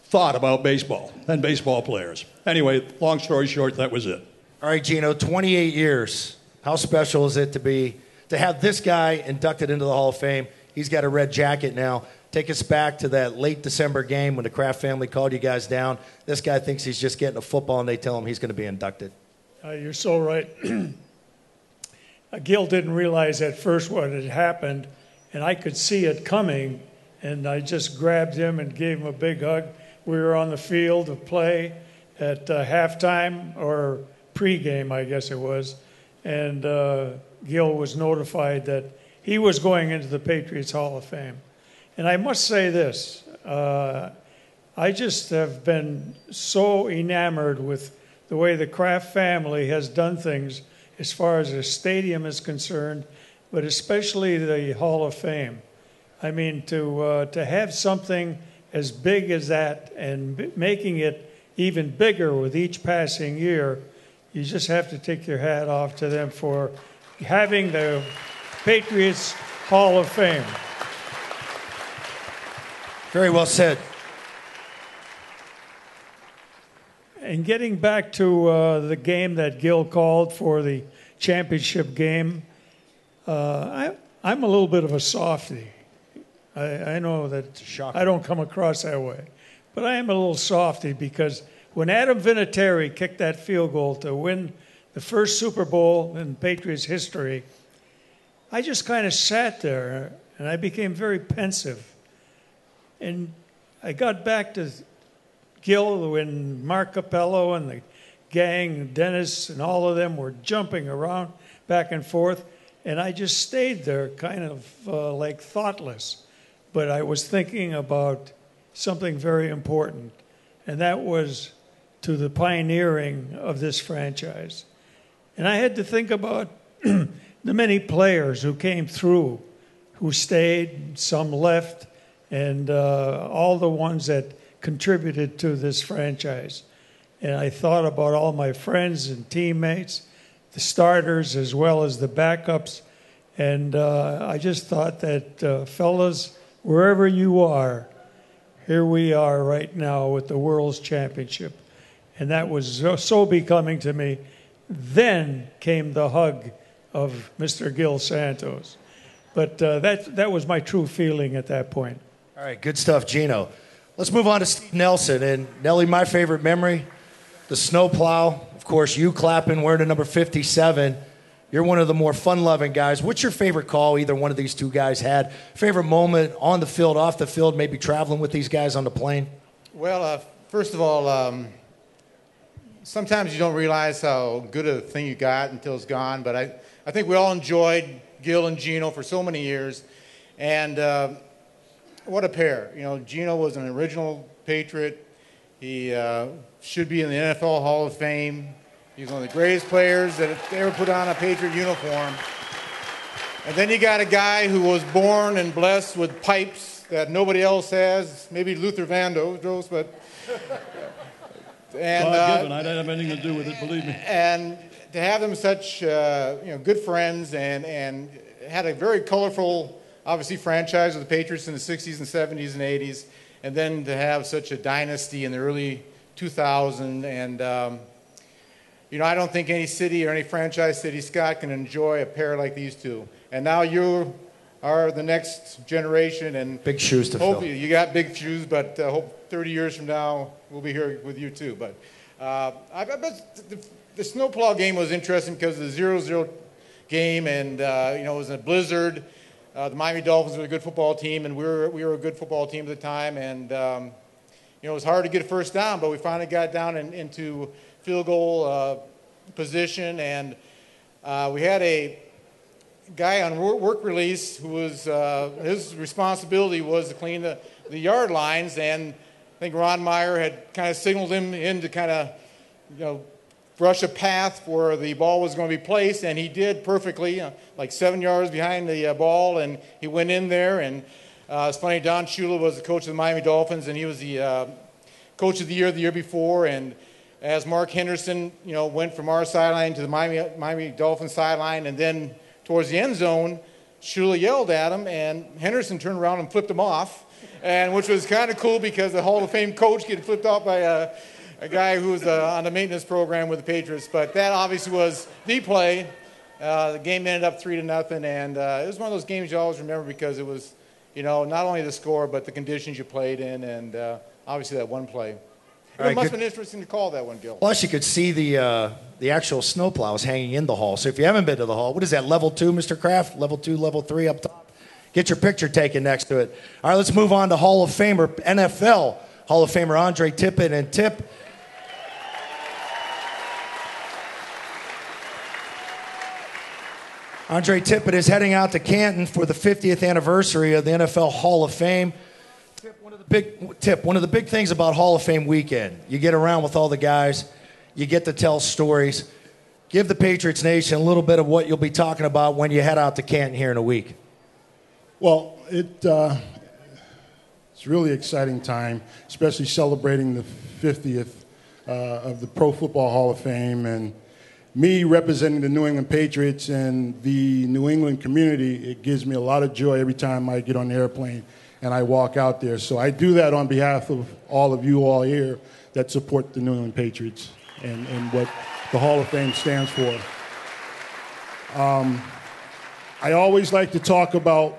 thought about baseball and baseball players. Anyway, long story short, that was it. All right, Gino, 28 years. How special is it to be to have this guy inducted into the Hall of Fame? He's got a red jacket now. Take us back to that late December game when the Kraft family called you guys down. This guy thinks he's just getting a football, and they tell him he's going to be inducted. Uh, you're so right. *clears throat* Uh, Gil didn't realize at first what had happened, and I could see it coming, and I just grabbed him and gave him a big hug. We were on the field of play at uh, halftime or pregame, I guess it was, and uh, Gil was notified that he was going into the Patriots Hall of Fame. And I must say this uh, I just have been so enamored with the way the Kraft family has done things as far as the stadium is concerned, but especially the Hall of Fame. I mean, to, uh, to have something as big as that and b- making it even bigger with each passing year, you just have to take your hat off to them for having the Patriots Hall of Fame. Very well said. And getting back to uh, the game that Gil called for the championship game, uh, I, I'm a little bit of a softy. I, I know that I don't come across that way, but I am a little softy because when Adam Vinatieri kicked that field goal to win the first Super Bowl in Patriots history, I just kind of sat there and I became very pensive. And I got back to Gil and Mark Capello and the gang, Dennis and all of them were jumping around back and forth. And I just stayed there kind of uh, like thoughtless. But I was thinking about something very important, and that was to the pioneering of this franchise. And I had to think about *clears throat* the many players who came through, who stayed, some left, and uh, all the ones that contributed to this franchise. And I thought about all my friends and teammates, the starters as well as the backups. And uh, I just thought that, uh, fellas, wherever you are, here we are right now with the World's Championship. And that was so, so becoming to me. Then came the hug of Mr. Gil Santos. But uh, that, that was my true feeling at that point. All right, good stuff, Gino. Let's move on to Steve Nelson. And Nelly, my favorite memory, the snowplow. Of course, you clapping, wearing the number 57. You're one of the more fun-loving guys. What's your favorite call either one of these two guys had? Favorite moment on the field, off the field, maybe traveling with these guys on the plane? Well, uh, first of all, um, sometimes you don't realize how good a thing you got until it's gone. But I, I think we all enjoyed Gil and Gino for so many years. And uh, what a pair. You know, Gino was an original Patriot. He uh, should be in the NFL Hall of Fame. He's one of the greatest players that ever put on a Patriot uniform. And then you got a guy who was born and blessed with pipes that nobody else has. Maybe Luther Vandross, but. And, God given, uh, I didn't have anything to do with it, believe me. And to have them such, uh, you know, good friends and, and had a very colorful, obviously, franchise with the Patriots in the 60s and 70s and 80s. And then to have such a dynasty in the early 2000s and, um, you know, I don't think any city or any franchise city, Scott, can enjoy a pair like these two. And now you are the next generation, and big shoes to hope fill. You got big shoes, but uh, hope 30 years from now we'll be here with you too. But uh, I, I bet the, the snowplow game was interesting because of the 0-0 game, and uh, you know it was a blizzard. Uh, the Miami Dolphins were a good football team, and we were we were a good football team at the time, and um, you know it was hard to get a first down, but we finally got down in, into field goal uh, position, and uh, we had a guy on work release who was uh, his responsibility was to clean the, the yard lines, and I think Ron Meyer had kind of signaled him in to kind of you know brush a path where the ball was going to be placed, and he did perfectly, uh, like seven yards behind the uh, ball, and he went in there. And uh, it's funny, Don Shula was the coach of the Miami Dolphins, and he was the uh, coach of the year the year before, and as Mark Henderson, you know, went from our sideline to the Miami, Miami Dolphins sideline, and then towards the end zone, Shula yelled at him, and Henderson turned around and flipped him off, and which was kind of cool because the Hall of Fame coach getting flipped off by a, a guy who was uh, on the maintenance program with the Patriots. But that obviously was the play. Uh, the game ended up three to nothing, and uh, it was one of those games you always remember because it was you know, not only the score, but the conditions you played in, and uh, obviously that one play. It right, must have been interesting to call that one, Gil. Plus, you could see the uh, the actual snowplows hanging in the hall. So if you haven't been to the hall, what is that? Level two, Mr. Kraft? Level two, level three up top. Get your picture taken next to it. All right, let's move on to Hall of Famer NFL Hall of Famer Andre Tippett and Tip. Andre Tippett is heading out to Canton for the 50th anniversary of the NFL Hall of Fame. Big tip. One of the big things about Hall of Fame weekend, you get around with all the guys, you get to tell stories. Give the Patriots Nation a little bit of what you'll be talking about when you head out to Canton here in a week. Well, it, uh, it's a really exciting time, especially celebrating the 50th uh, of the Pro Football Hall of Fame. And me representing the New England Patriots and the New England community, it gives me a lot of joy every time I get on the airplane and I walk out there. So I do that on behalf of all of you all here that support the New England Patriots and, and what the Hall of Fame stands for. Um, I always like to talk about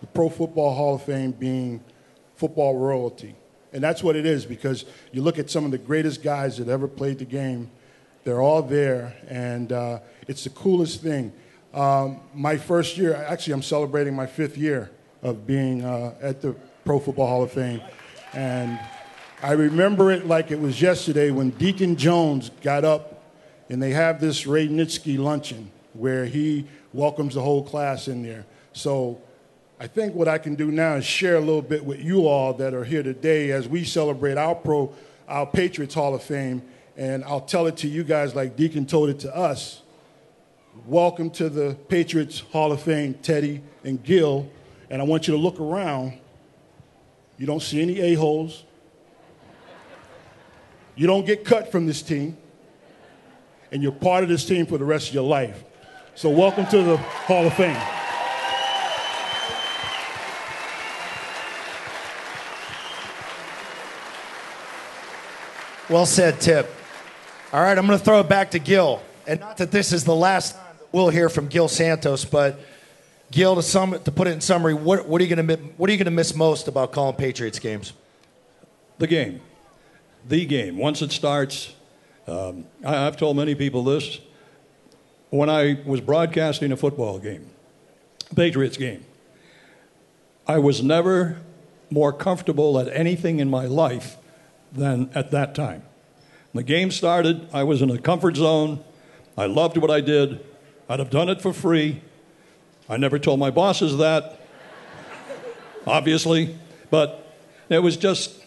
the Pro Football Hall of Fame being football royalty. And that's what it is because you look at some of the greatest guys that ever played the game, they're all there, and uh, it's the coolest thing. Um, my first year, actually, I'm celebrating my fifth year of being uh, at the Pro Football Hall of Fame. And I remember it like it was yesterday when Deacon Jones got up and they have this Ray Nitschke luncheon where he welcomes the whole class in there. So I think what I can do now is share a little bit with you all that are here today as we celebrate our pro, our Patriots Hall of Fame, and I'll tell it to you guys like Deacon told it to us. Welcome to the Patriots Hall of Fame, Tedy and Gil. And I want you to look around. You don't see any a-holes. You don't get cut from this team. And you're part of this team for the rest of your life. So welcome to the Hall of Fame. Well said, Tip. All right, I'm going to throw it back to Gil. And not that this is the last time we'll hear from Gil Santos, but Gil, to, sum, to put it in summary, what, what are you going to what are you going to miss most about calling Patriots games? The game. The game. Once it starts, um, I, I've told many people this. When I was broadcasting a football game, Patriots game, I was never more comfortable at anything in my life than at that time. The game started, I was in a comfort zone. I loved what I did. I'd have done it for free. I never told my bosses that, *laughs* obviously, but it was just,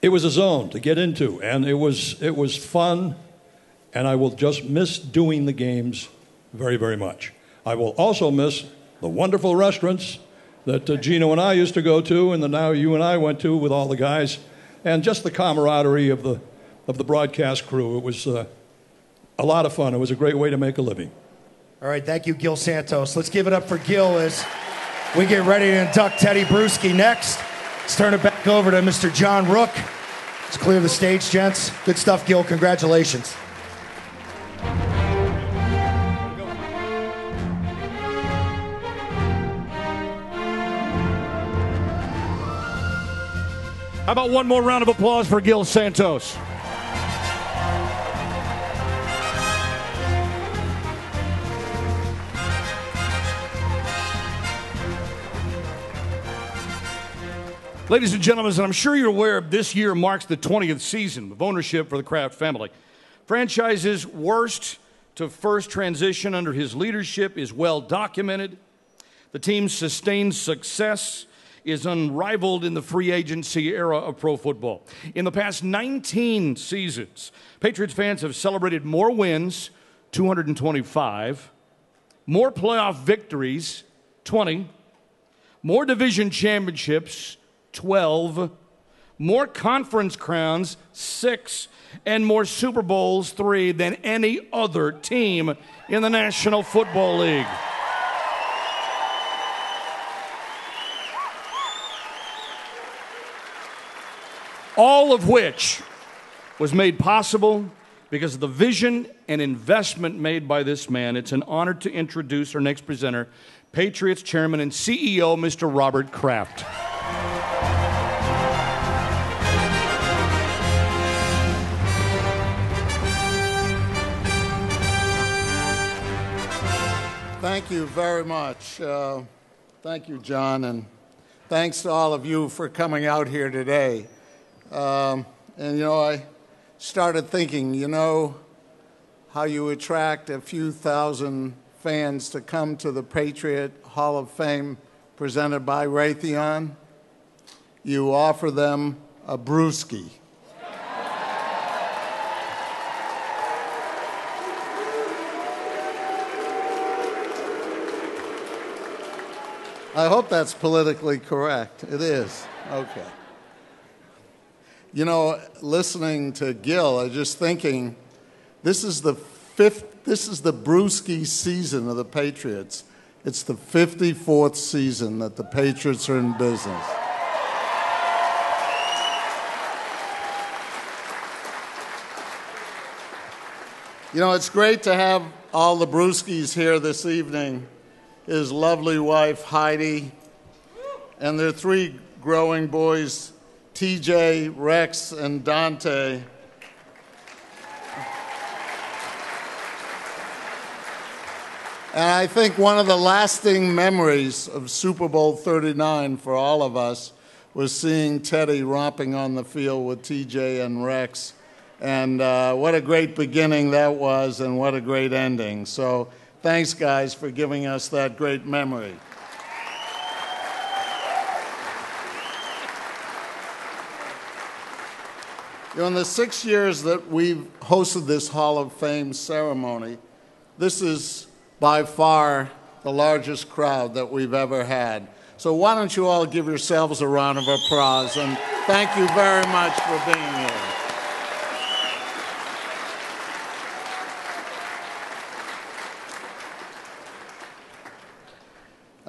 it was a zone to get into, and it was, it was fun, and I will just miss doing the games very, very much. I will also miss the wonderful restaurants that uh, Gino and I used to go to, and that now you and I went to with all the guys, and just the camaraderie of the, of the broadcast crew. It was uh, a lot of fun. It was a great way to make a living. All right, thank you, Gil Santos. Let's give it up for Gil as we get ready to induct Tedy Bruschi next. Let's turn it back over to Mr. John Rooke. Let's clear the stage, gents. Good stuff, Gil. Congratulations. How about one more round of applause for Gil Santos? Ladies and gentlemen, as I'm sure you're aware, this year marks the 20th season of ownership for the Kraft family. Franchise's worst to first transition under his leadership is well documented. The team's sustained success is unrivaled in the free agency era of pro football. In the past 19 seasons, Patriots fans have celebrated more wins, 225, more playoff victories, 20, more division championships, 12, more conference crowns, 6, and more Super Bowls, 3 than any other team in the National Football League. all of which was made possible because of the vision and investment made by this man, it's an honor to introduce our next presenter, Patriots Chairman and CEO, Mr. Robert Kraft. Thank you very much. Uh, thank you, John, and thanks to all of you for coming out here today. Um, and you know, I started thinking, you know, how you attract a few thousand fans to come to the Patriot Hall of Fame presented by Raytheon? You offer them a brewski. I hope that's politically correct. It is. Okay. You know, listening to Gil, I was just thinking this is the fifth, this is the Brewski season of the Patriots. It's the 54th season that the Patriots are in business. You know, it's great to have all the Brewskis here this evening. His lovely wife, Heidi, and their three growing boys, TJ, Rex, and Dante. And I think one of the lasting memories of Super Bowl 39 for all of us was seeing Tedy romping on the field with TJ and Rex. And uh, what a great beginning that was, and what a great ending. So, thanks, guys, for giving us that great memory. You know, in the six years that we've hosted this Hall of Fame ceremony, this is by far the largest crowd that we've ever had. So why don't you all give yourselves a round of applause and thank you very much for being here.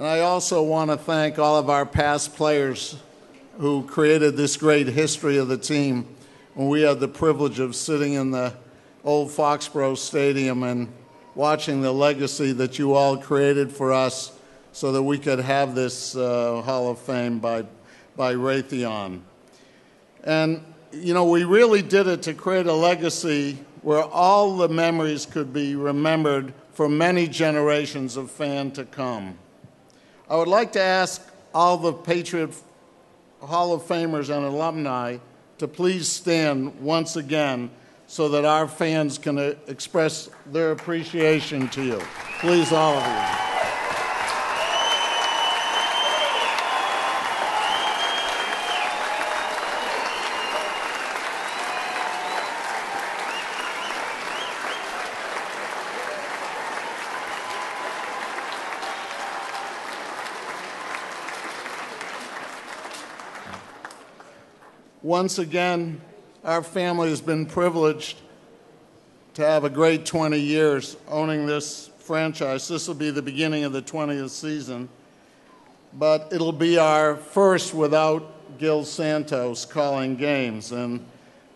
And I also want to thank all of our past players who created this great history of the team when we had the privilege of sitting in the old Foxborough Stadium and watching the legacy that you all created for us so that we could have this uh, Hall of Fame by, by Raytheon. And, you know, we really did it to create a legacy where all the memories could be remembered for many generations of fans to come. I would like to ask all the Patriot Hall of Famers and alumni to please stand once again so that our fans can express their appreciation to you. Please, all of you. Once again, our family has been privileged to have a great 20 years owning this franchise. This will be the beginning of the 20th season, but it'll be our first without Gil Santos calling games. And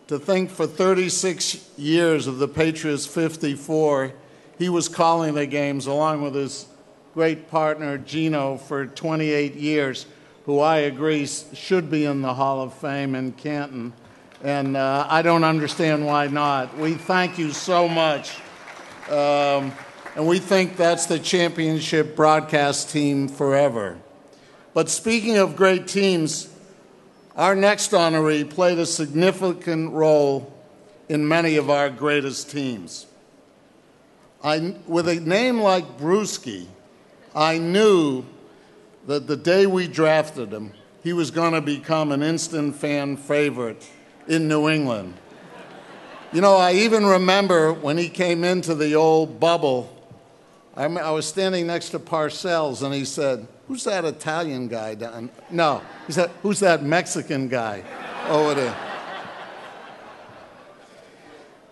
to think for 36 years of the Patriots 54, he was calling the games along with his great partner Gino for 28 years who I agree should be in the Hall of Fame in Canton. And uh, I don't understand why not. We thank you so much. Um, and we think that's the championship broadcast team forever. But speaking of great teams, our next honoree played a significant role in many of our greatest teams. I, with a name like Brewski, I knew that the day we drafted him, he was going to become an instant fan favorite in New England. You know, I even remember when he came into the old bubble, I, I was standing next to Parcells and he said, Who's that Italian guy down? No, he said, Who's that Mexican guy over there?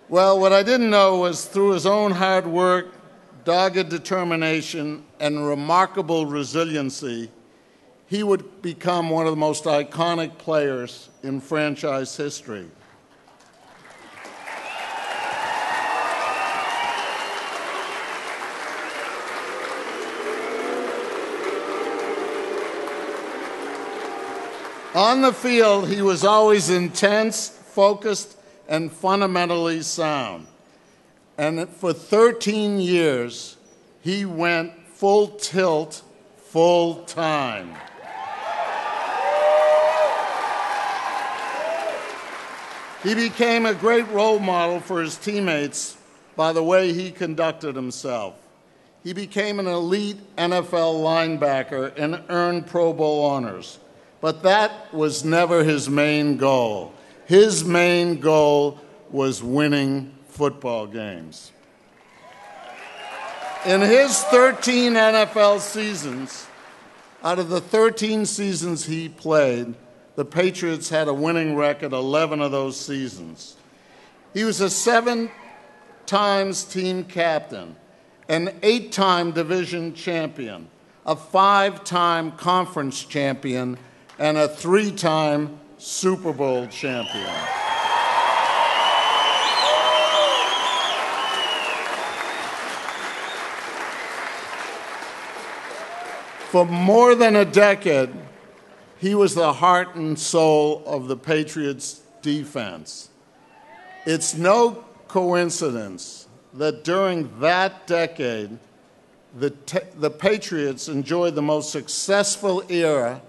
Well, what I didn't know was through his own hard work dogged determination, and remarkable resiliency, he would become one of the most iconic players in franchise history. On the field, he was always intense, focused, and fundamentally sound. And for 13 years, he went full tilt, full time. He became a great role model for his teammates by the way he conducted himself. He became an elite NFL linebacker and earned Pro Bowl honors. But that was never his main goal. His main goal was winning football games. In his 13 NFL seasons, out of the 13 seasons he played, the Patriots had a winning record 11 of those seasons. He was a seven times team captain, an eight time division champion, a five time conference champion, and a three time Super Bowl champion. For more than a decade, he was the heart and soul of the Patriots' defense. It's no coincidence that during that decade, the, the Patriots enjoyed the most successful era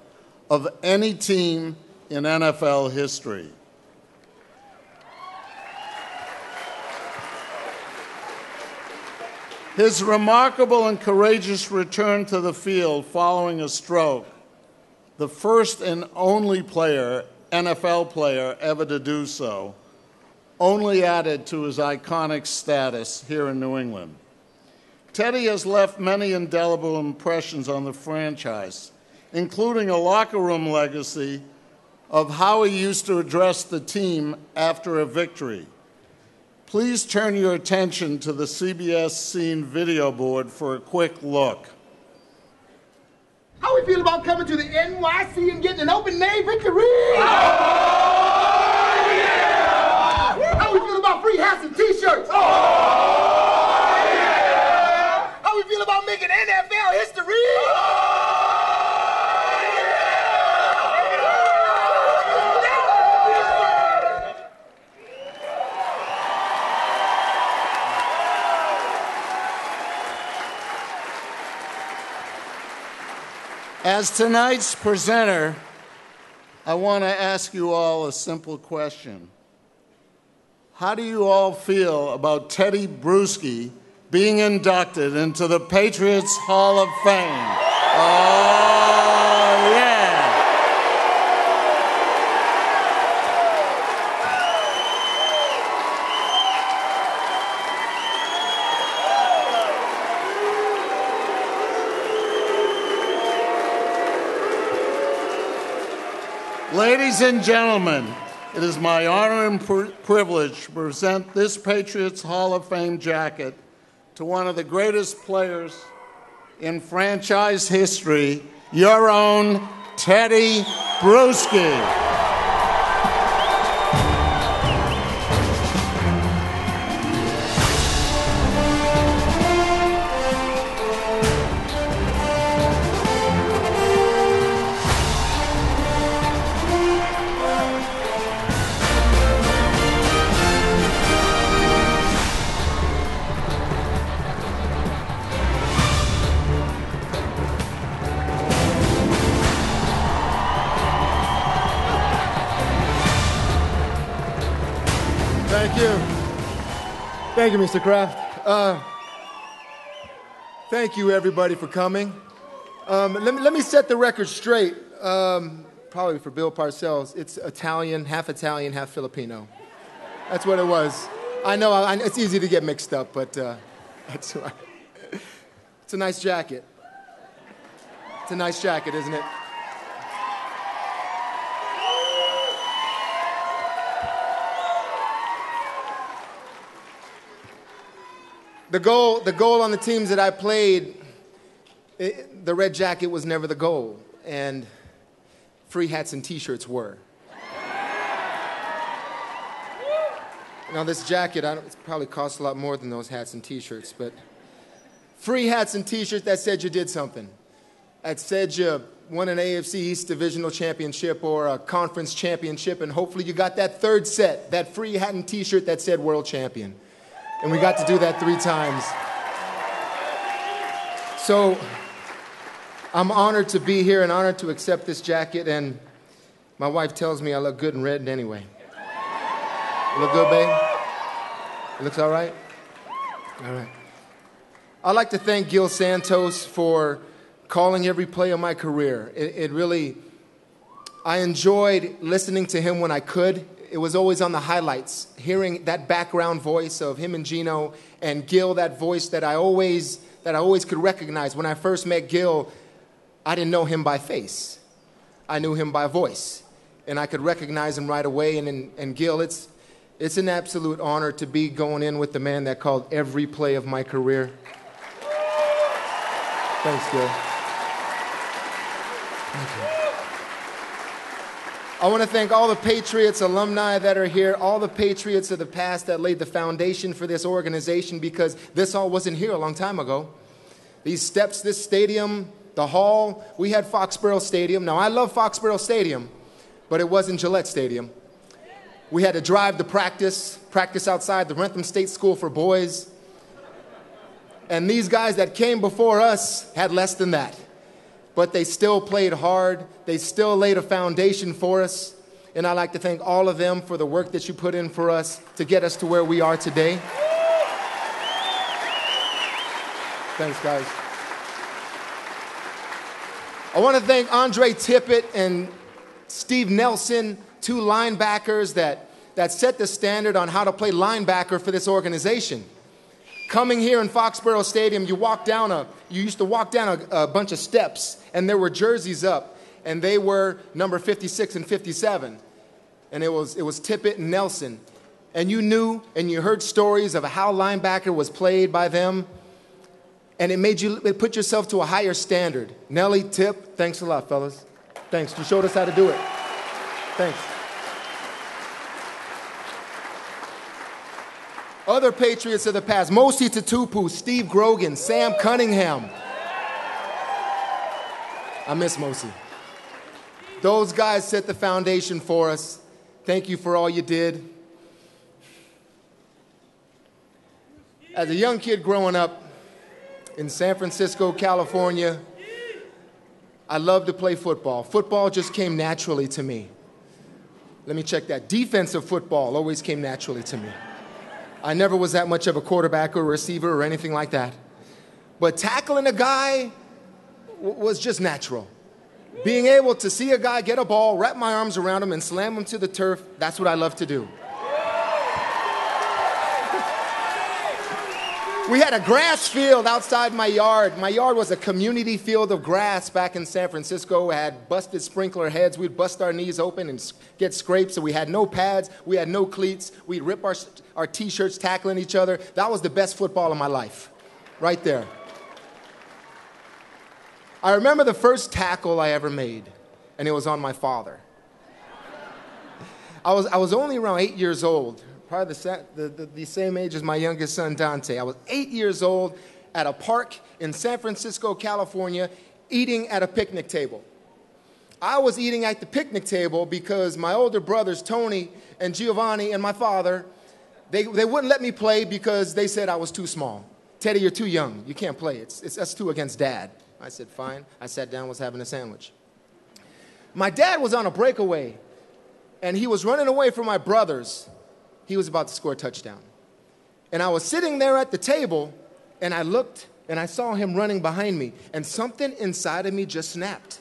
of any team in NFL history. His remarkable and courageous return to the field following a stroke, the first and only player, NFL player, ever to do so, only added to his iconic status here in New England. Tedy has left many indelible impressions on the franchise, including a locker room legacy of how he used to address the team after a victory. Please turn your attention to the CBS Scene video board for a quick look. How we feel about coming to the NYC and getting an open name victory? Oh, yeah! How we feel about free hats and t-shirts? Oh, yeah! How we feel about making NFL history? Oh, As tonight's presenter, I want to ask you all a simple question. How do you all feel about Tedy Bruschi being inducted into the Patriots Hall of Fame yeah. Ladies and gentlemen, it is my honor and pr- privilege to present this Patriots Hall of Fame jacket to one of the greatest players in franchise history, your own Tedy Bruschi. Thank you, Mr. Kraft. Uh, thank you, everybody, for coming. Um, let, me, let me set the record straight. Um, probably for Bill Parcells, it's Italian, half Italian, half Filipino. That's what it was. I know I, it's easy to get mixed up, but uh, *laughs* that's right. It's a nice jacket. It's a nice jacket, isn't it? The goal, the goal on the teams that I played, it, the red jacket was never the goal, and free hats and T-shirts were. now this jacket, I it probably costs a lot more than those hats and T-shirts, but free hats and T-shirts that said you did something. That said you won an AFC East Divisional Championship or a conference championship, and hopefully you got that third set, that free hat and t shirt that said World Champion. And we got to do that three times. So I'm honored to be here and honored to accept this jacket, and my wife tells me I look good in red anyway. Look good, babe? Looks all right? All right. I'd like to thank Gil Santos for calling every play of my career. It, it, really, I enjoyed listening to him when I could. It was always on the highlights, hearing that background voice of him and Gino, and Gil, that voice that I always that I always could recognize. When I first met Gil, I didn't know him by face. I knew him by voice, and I could recognize him right away. And, and, and Gil, it's it's an absolute honor to be going in with the man that called every play of my career. Thanks, Gil. I want to thank all the Patriots alumni that are here, all the Patriots of the past that laid the foundation for this organization because this all wasn't here a long time ago. These steps, this stadium, the hall, we had Foxborough Stadium. Now, I love Foxborough Stadium, but it wasn't Gillette Stadium. We had to drive to practice, practice outside the Wrentham State School for Boys. And these guys that came before us had less than that but they still played hard. They still laid a foundation for us. And I'd like to thank all of them for the work that you put in for us to get us to where we are today. Thanks, guys. I want to thank Andre Tippett and Steve Nelson, two linebackers that, that set the standard on how to play linebacker for this organization. Coming here in Foxborough Stadium, you walk down a, you used to walk down a, a bunch of steps, and there were jerseys up, and they were number 56 and 57. And it was, it was Tippett and Nelson. And you knew and you heard stories of how linebacker was played by them. And it made you it put yourself to a higher standard. Nelly, Tip, thanks a lot, fellas. Thanks. You showed us how to do it. Thanks. Other Patriots of the past, Mosi Tatupu, Steve Grogan, Sam Cunningham. I miss Mosi. Those guys set the foundation for us. Thank you for all you did. As a young kid growing up in San Francisco, California, I loved to play football. Football just came naturally to me. Let me check that. Defensive football always came naturally to me. I never was that much of a quarterback or receiver or anything like that. But tackling a guy w- was just natural. Being able to see a guy get a ball, wrap my arms around him, and slam him to the turf, that's what I love to do. We had a grass field outside my yard. My yard was a community field of grass back in San Francisco. We had busted sprinkler heads. We'd bust our knees open and get scrapes. So we had no pads. We had no cleats. We'd rip our, our t shirts tackling each other. That was the best football of my life, right there. I remember the first tackle I ever made, and it was on my father. I was, I was only around eight years old probably the, the, the, the same age as my youngest son, Dante. I was eight years old at a park in San Francisco, California, eating at a picnic table. I was eating at the picnic table because my older brothers, Tony and Giovanni, and my father, they, they wouldn't let me play because they said I was too small. Tedy, you're too young. You can't play. It's, it's us two against dad. I said, fine. I sat down, was having a sandwich. My dad was on a breakaway, and he was running away from my brothers he was about to score a touchdown. And I was sitting there at the table, and I looked and I saw him running behind me, and something inside of me just snapped.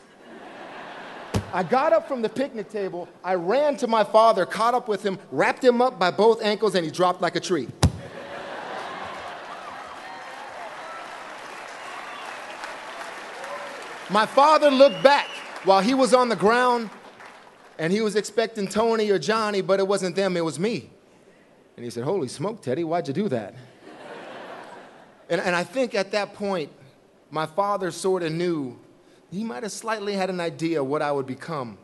I got up from the picnic table, I ran to my father, caught up with him, wrapped him up by both ankles, and he dropped like a tree. my father looked back while he was on the ground and he was expecting Tony or Johnny, but it wasn't them, it was me. And he said, Holy smoke, Tedy, why'd you do that? and, and I think at that point, my father sort of knew, he might have slightly had an idea what I would become.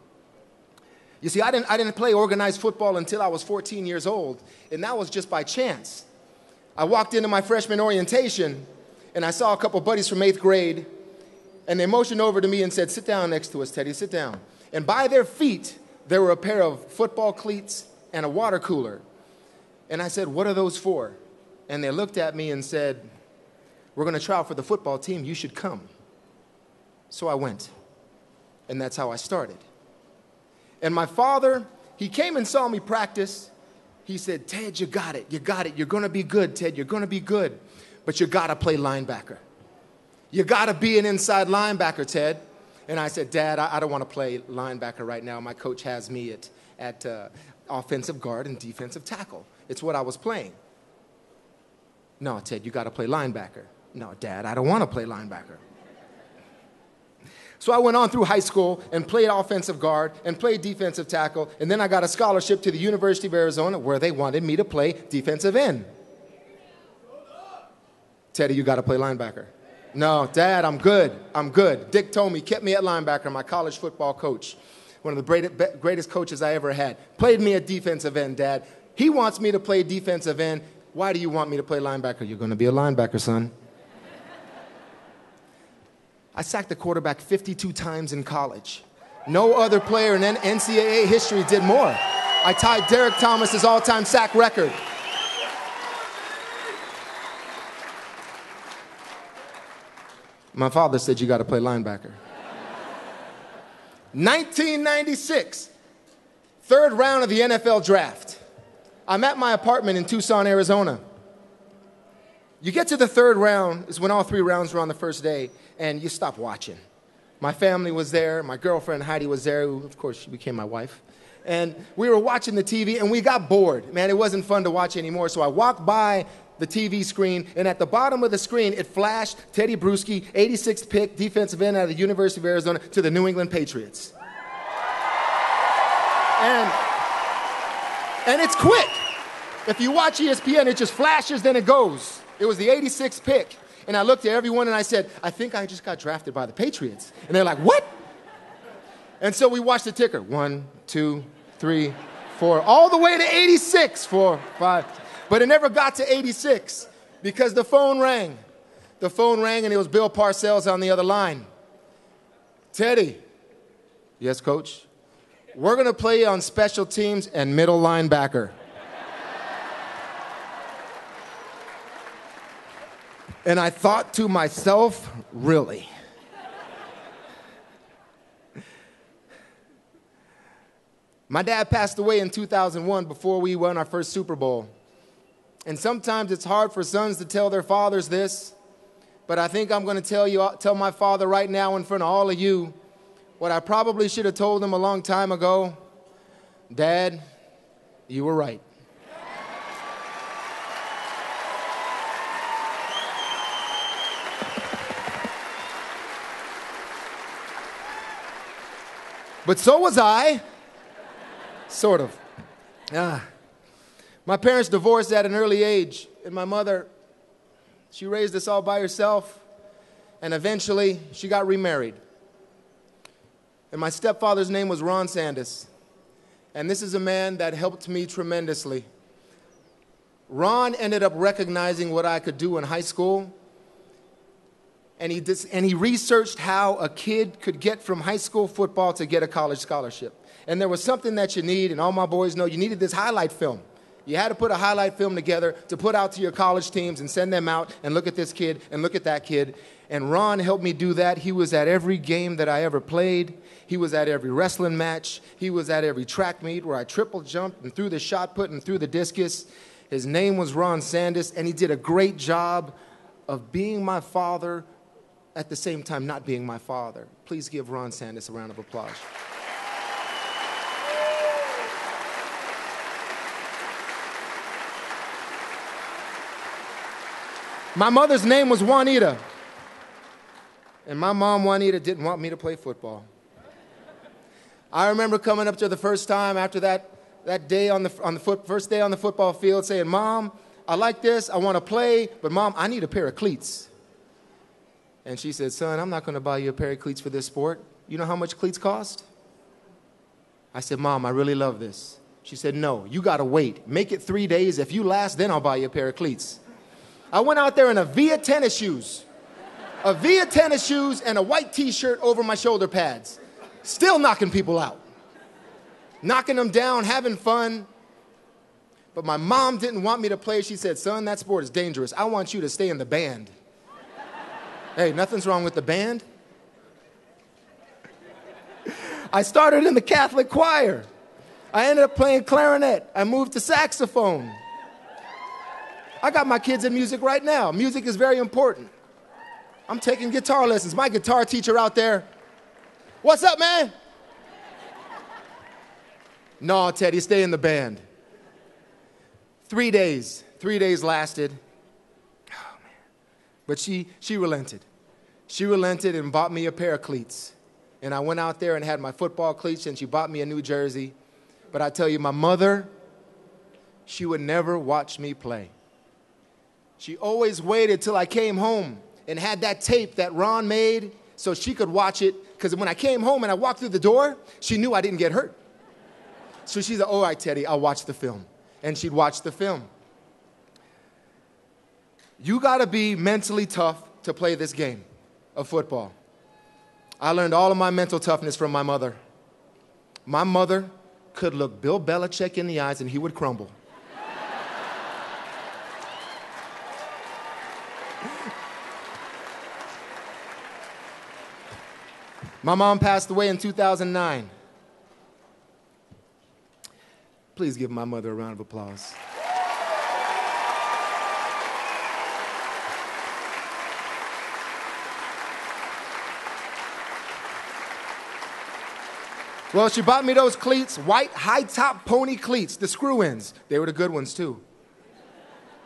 You see, I didn't, I didn't play organized football until I was 14 years old, and that was just by chance. I walked into my freshman orientation, and I saw a couple buddies from eighth grade, and they motioned over to me and said, Sit down next to us, Tedy, sit down. And by their feet, there were a pair of football cleats and a water cooler. And I said, What are those for? And they looked at me and said, We're going to try out for the football team. You should come. So I went. And that's how I started. And my father, he came and saw me practice. He said, Ted, you got it. You got it. You're going to be good, Ted. You're going to be good. But you got to play linebacker. You got to be an inside linebacker, Ted. And I said, Dad, I, I don't want to play linebacker right now. My coach has me at, at uh, offensive guard and defensive tackle. It's what I was playing. No, Ted, you got to play linebacker. No, Dad, I don't want to play linebacker. So I went on through high school and played offensive guard and played defensive tackle, and then I got a scholarship to the University of Arizona where they wanted me to play defensive end. Tedy, you got to play linebacker. No, Dad, I'm good. I'm good. Dick told Tomey kept me at linebacker, my college football coach, one of the greatest coaches I ever had. Played me at defensive end, Dad. He wants me to play defensive end. Why do you want me to play linebacker? You're going to be a linebacker, son. I sacked the quarterback 52 times in college. No other player in NCAA history did more. I tied Derrick Thomas's all time sack record. My father said, You got to play linebacker. 1996, third round of the NFL draft. I'm at my apartment in Tucson, Arizona. You get to the third round, is when all three rounds were on the first day, and you stop watching. My family was there, my girlfriend Heidi was there, who, of course, she became my wife. And we were watching the TV, and we got bored. Man, it wasn't fun to watch anymore. So I walked by the TV screen, and at the bottom of the screen, it flashed Tedy Bruschi, 86th pick, defensive end out of the University of Arizona, to the New England Patriots. And, and it's quick. If you watch ESPN, it just flashes, then it goes. It was the 86th pick. And I looked at everyone and I said, I think I just got drafted by the Patriots. And they're like, what? And so we watched the ticker. One, two, three, four, all the way to 86. Four, five, but it never got to 86 because the phone rang. The phone rang and it was Bill Parcells on the other line. Tedy. Yes, coach. We're going to play on special teams and middle linebacker. and I thought to myself, really? My dad passed away in 2001 before we won our first Super Bowl. And sometimes it's hard for sons to tell their fathers this, but I think I'm going to tell you tell my father right now in front of all of you what I probably should have told him a long time ago. Dad, you were right. But so was I. Sort of. Ah. My parents divorced at an early age, and my mother, she raised us all by herself, and eventually she got remarried. And my stepfather's name was Ron Sandys. And this is a man that helped me tremendously. Ron ended up recognizing what I could do in high school. And he, dis- and he researched how a kid could get from high school football to get a college scholarship. And there was something that you need, and all my boys know you needed this highlight film. You had to put a highlight film together to put out to your college teams and send them out and look at this kid and look at that kid. And Ron helped me do that. He was at every game that I ever played. He was at every wrestling match. He was at every track meet where I triple jumped and threw the shot put and threw the discus. His name was Ron Sandys, and he did a great job of being my father at the same time not being my father. Please give Ron Sandys a round of applause. My mother's name was Juanita. And my mom, Juanita, didn't want me to play football. I remember coming up to her the first time after that, that day on the, on the foot, first day on the football field saying, Mom, I like this, I want to play, but Mom, I need a pair of cleats. And she said, Son, I'm not going to buy you a pair of cleats for this sport. You know how much cleats cost? I said, Mom, I really love this. She said, No, you got to wait. Make it three days. If you last, then I'll buy you a pair of cleats. I went out there in a Via tennis shoes. A Via tennis shoes, and a white t shirt over my shoulder pads. Still knocking people out. Knocking them down, having fun. But my mom didn't want me to play. She said, Son, that sport is dangerous. I want you to stay in the band. hey, nothing's wrong with the band. I started in the Catholic choir. I ended up playing clarinet. I moved to saxophone. I got my kids in music right now. Music is very important. I'm taking guitar lessons. My guitar teacher out there, what's up, man? No, Tedy, stay in the band. Three days, three days lasted. Oh, man. But she, she relented. She relented and bought me a pair of cleats. And I went out there and had my football cleats, and she bought me a new jersey. But I tell you, my mother, she would never watch me play. She always waited till I came home and had that tape that Ron made so she could watch it. Because when I came home and I walked through the door, she knew I didn't get hurt. So she said, All right, Tedy, I'll watch the film. And she'd watch the film. You gotta be mentally tough to play this game of football. I learned all of my mental toughness from my mother. My mother could look Bill Belichick in the eyes and he would crumble. My mom passed away in 2009. Please give my mother a round of applause. Well, she bought me those cleats, white high top pony cleats, the screw ins. They were the good ones, too.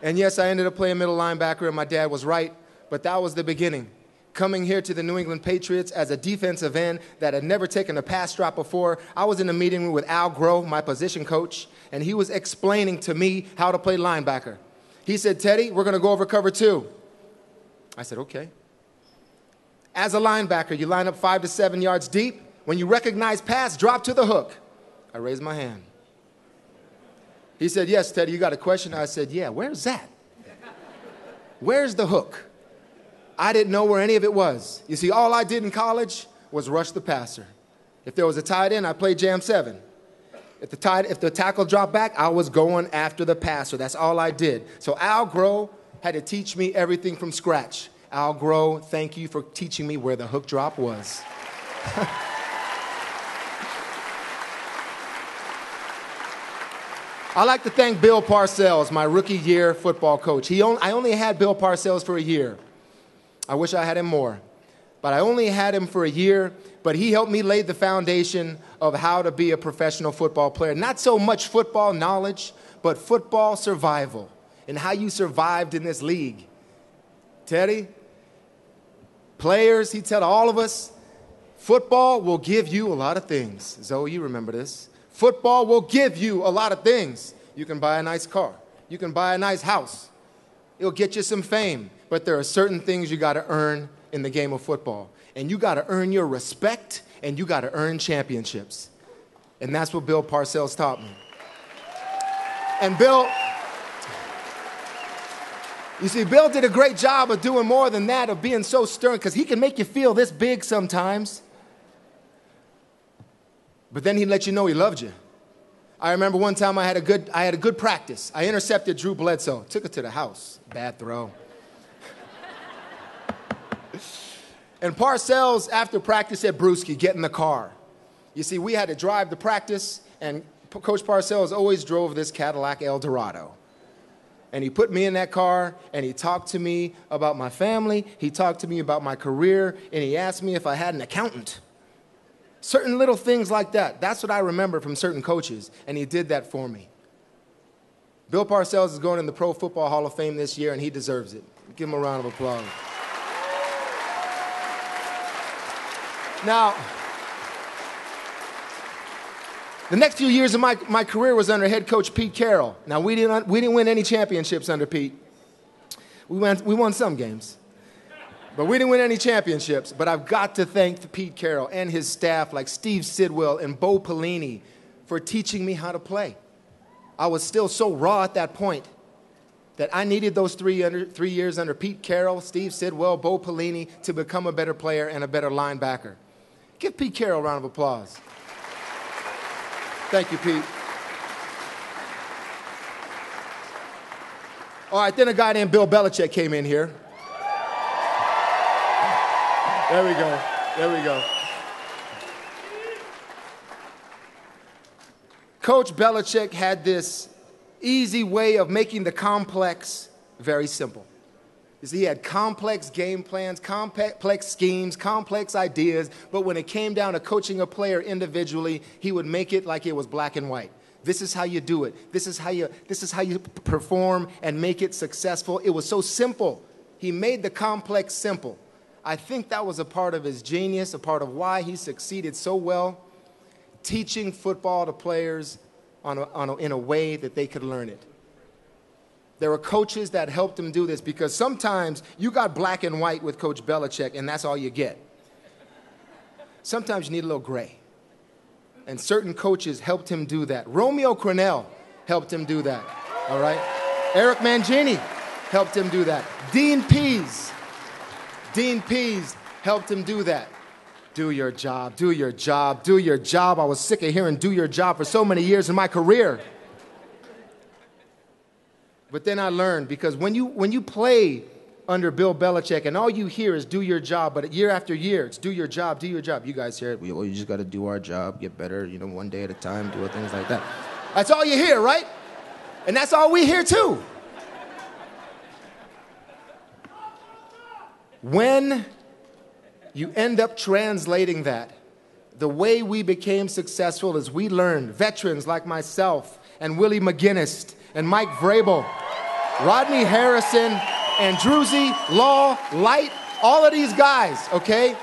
And yes, I ended up playing middle linebacker, and my dad was right, but that was the beginning. Coming here to the New England Patriots as a defensive end that had never taken a pass drop before, I was in a meeting room with Al Groh, my position coach, and he was explaining to me how to play linebacker. He said, Tedy, we're going to go over cover two. I said, okay. As a linebacker, you line up five to seven yards deep when you recognize pass, drop to the hook. I raised my hand. He said, Yes, Tedy, you got a question? I said, Yeah, where's that? *laughs* Where's the hook? I didn't know where any of it was. You see, all I did in college was rush the passer. If there was a tight end, I played jam seven. If the, tight, if the tackle dropped back, I was going after the passer. That's all I did. So Al Groh had to teach me everything from scratch. Al Groh, thank you for teaching me where the hook drop was. *laughs* I like to thank Bill Parcells, my rookie year football coach. He I only had Bill Parcells for a year. I wish I had him more. But I only had him for a year, but he helped me lay the foundation of how to be a professional football player. Not so much football knowledge, but football survival and how you survived in this league. Tedy, players, he tell all of us, football will give you a lot of things. Zoe, you remember this. Football will give you a lot of things. You can buy a nice car, you can buy a nice house, it'll get you some fame. But there are certain things you got to earn in the game of football. And you got to earn your respect and you got to earn championships. And that's what Bill Parcells taught me. And Bill, you see, Bill did a great job of doing more than that, of being so stern, because he can make you feel this big sometimes. But then he'd let you know he loved you. I remember one time I had a good, I had a good practice. I intercepted Drew Bledsoe, took it to the house. Bad throw. and Parcells, after practice, said, Brewski, get in the car. You see, we had to drive to practice, and Coach Parcells always drove this Cadillac Eldorado. And he put me in that car and he talked to me about my family, he talked to me about my career, and he asked me if I had an accountant. Certain little things like that. That's what I remember from certain coaches, and he did that for me. Bill Parcells is going in the Pro Football Hall of Fame this year, and he deserves it. Give him a round of applause. Now, the next few years of my, my career was under head coach Pete Carroll. Now, we didn't, we didn't win any championships under Pete. We, went, we won some games. But we didn't win any championships. But I've got to thank Pete Carroll and his staff, like Steve Sidwell and Bo Pelini, for teaching me how to play. I was still so raw at that point. that I needed those three, under, three years under Pete Carroll, Steve Sidwell, Bo Pelini to become a better player and a better linebacker. Give Pete Carroll a round of applause. Thank you, Pete. All right, then a guy named Bill Belichick came in here. There we go. There we go. Coach Belichick had this easy way of making the complex very simple. You see, he had complex game plans, complex schemes, complex ideas, but when it came down to coaching a player individually, he would make it like it was black and white. This is how you do it. This is how you, this is how you perform and make it successful. It was so simple. He made the complex simple. I think that was a part of his genius, a part of why he succeeded so well teaching football to players on a, on a, in a way that they could learn it. There were coaches that helped him do this because sometimes you got black and white with Coach Belichick, and that's all you get. Sometimes you need a little gray and certain coaches helped him do that. Romeo Crennel helped him do that, all right? Eric Mangini helped him do that. Dean Pees, Dean Pees helped him do that. Do your job, do your job, do your job. I was sick of hearing do your job for so many years in my career. But then I learned because when you, when you play under Bill Belichick, and all you hear is do your job. But year after year, it's do your job, do your job. You guys hear it. We, well, you just got to do our job, get better, you know, one day at a time, do things like that. That's all you hear, right? And that's all we hear too. When you end up translating that, the way we became successful is we learned, veterans like myself and Willie McGinest and Mike Vrabel, Rodney Harrison, Andruzzi, Law, Light, all of these guys, okay?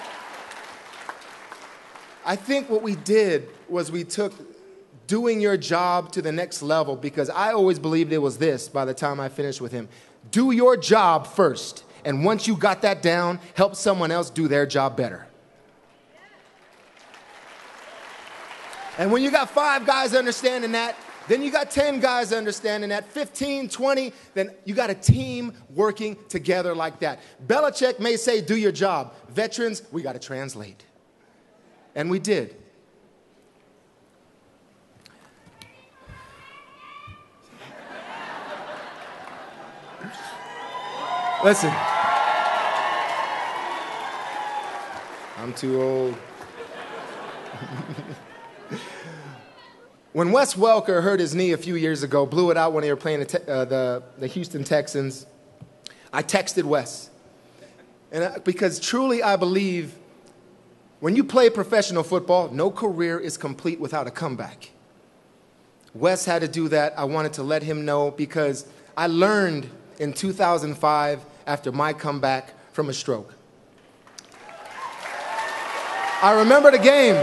I think what we did was we took doing your job to the next level because I always believed it was this by the time I finished with him. Do your job first. And once you got that down, help someone else do their job better. And when you got five guys understanding that, then you got 10 guys understanding that, 15, 20, then you got a team working together like that. Belichick may say, do your job. Veterans, we got to translate. And we did. Listen, I'm too old. When Wes Welker hurt his knee a few years ago, blew it out when they were playing the, te- uh, the, the, Houston Texans, I texted Wes. And I, because truly I believe when you play professional football, no career is complete without a comeback. Wes had to do that. I wanted to let him know because I learned in 2005 after my comeback from a stroke. I remember the game.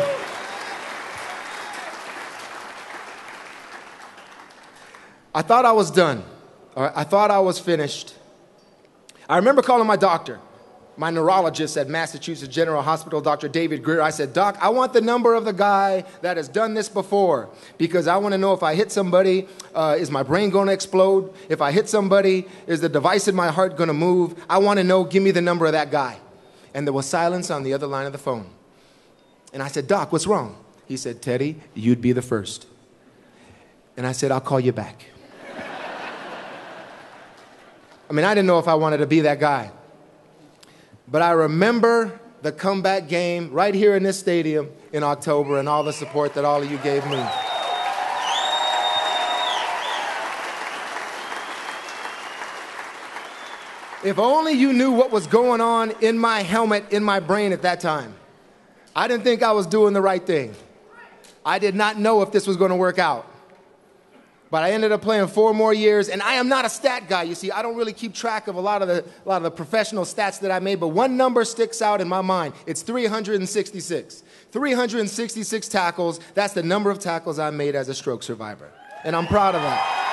I thought I was done. I thought I was finished. I remember calling my doctor, my neurologist at Massachusetts General Hospital, Dr. David Greer. I said, Doc, I want the number of the guy that has done this before because I want to know if I hit somebody, uh, is my brain going to explode? If I hit somebody, is the device in my heart going to move? I want to know, give me the number of that guy. And there was silence on the other line of the phone. And I said, Doc, what's wrong? He said, Tedy, you'd be the first. And I said, I'll call you back. *laughs* I mean, I didn't know if I wanted to be that guy. But I remember the comeback game right here in this stadium in October and all the support that all of you gave me. If only you knew what was going on in my helmet, in my brain at that time. I didn't think I was doing the right thing. I did not know if this was going to work out. But I ended up playing four more years, and I am not a stat guy. You see, I don't really keep track of a lot of the, a lot of the professional stats that I made, but one number sticks out in my mind. It's 366. 366 tackles. That's the number of tackles I made as a stroke survivor. And I'm proud of that.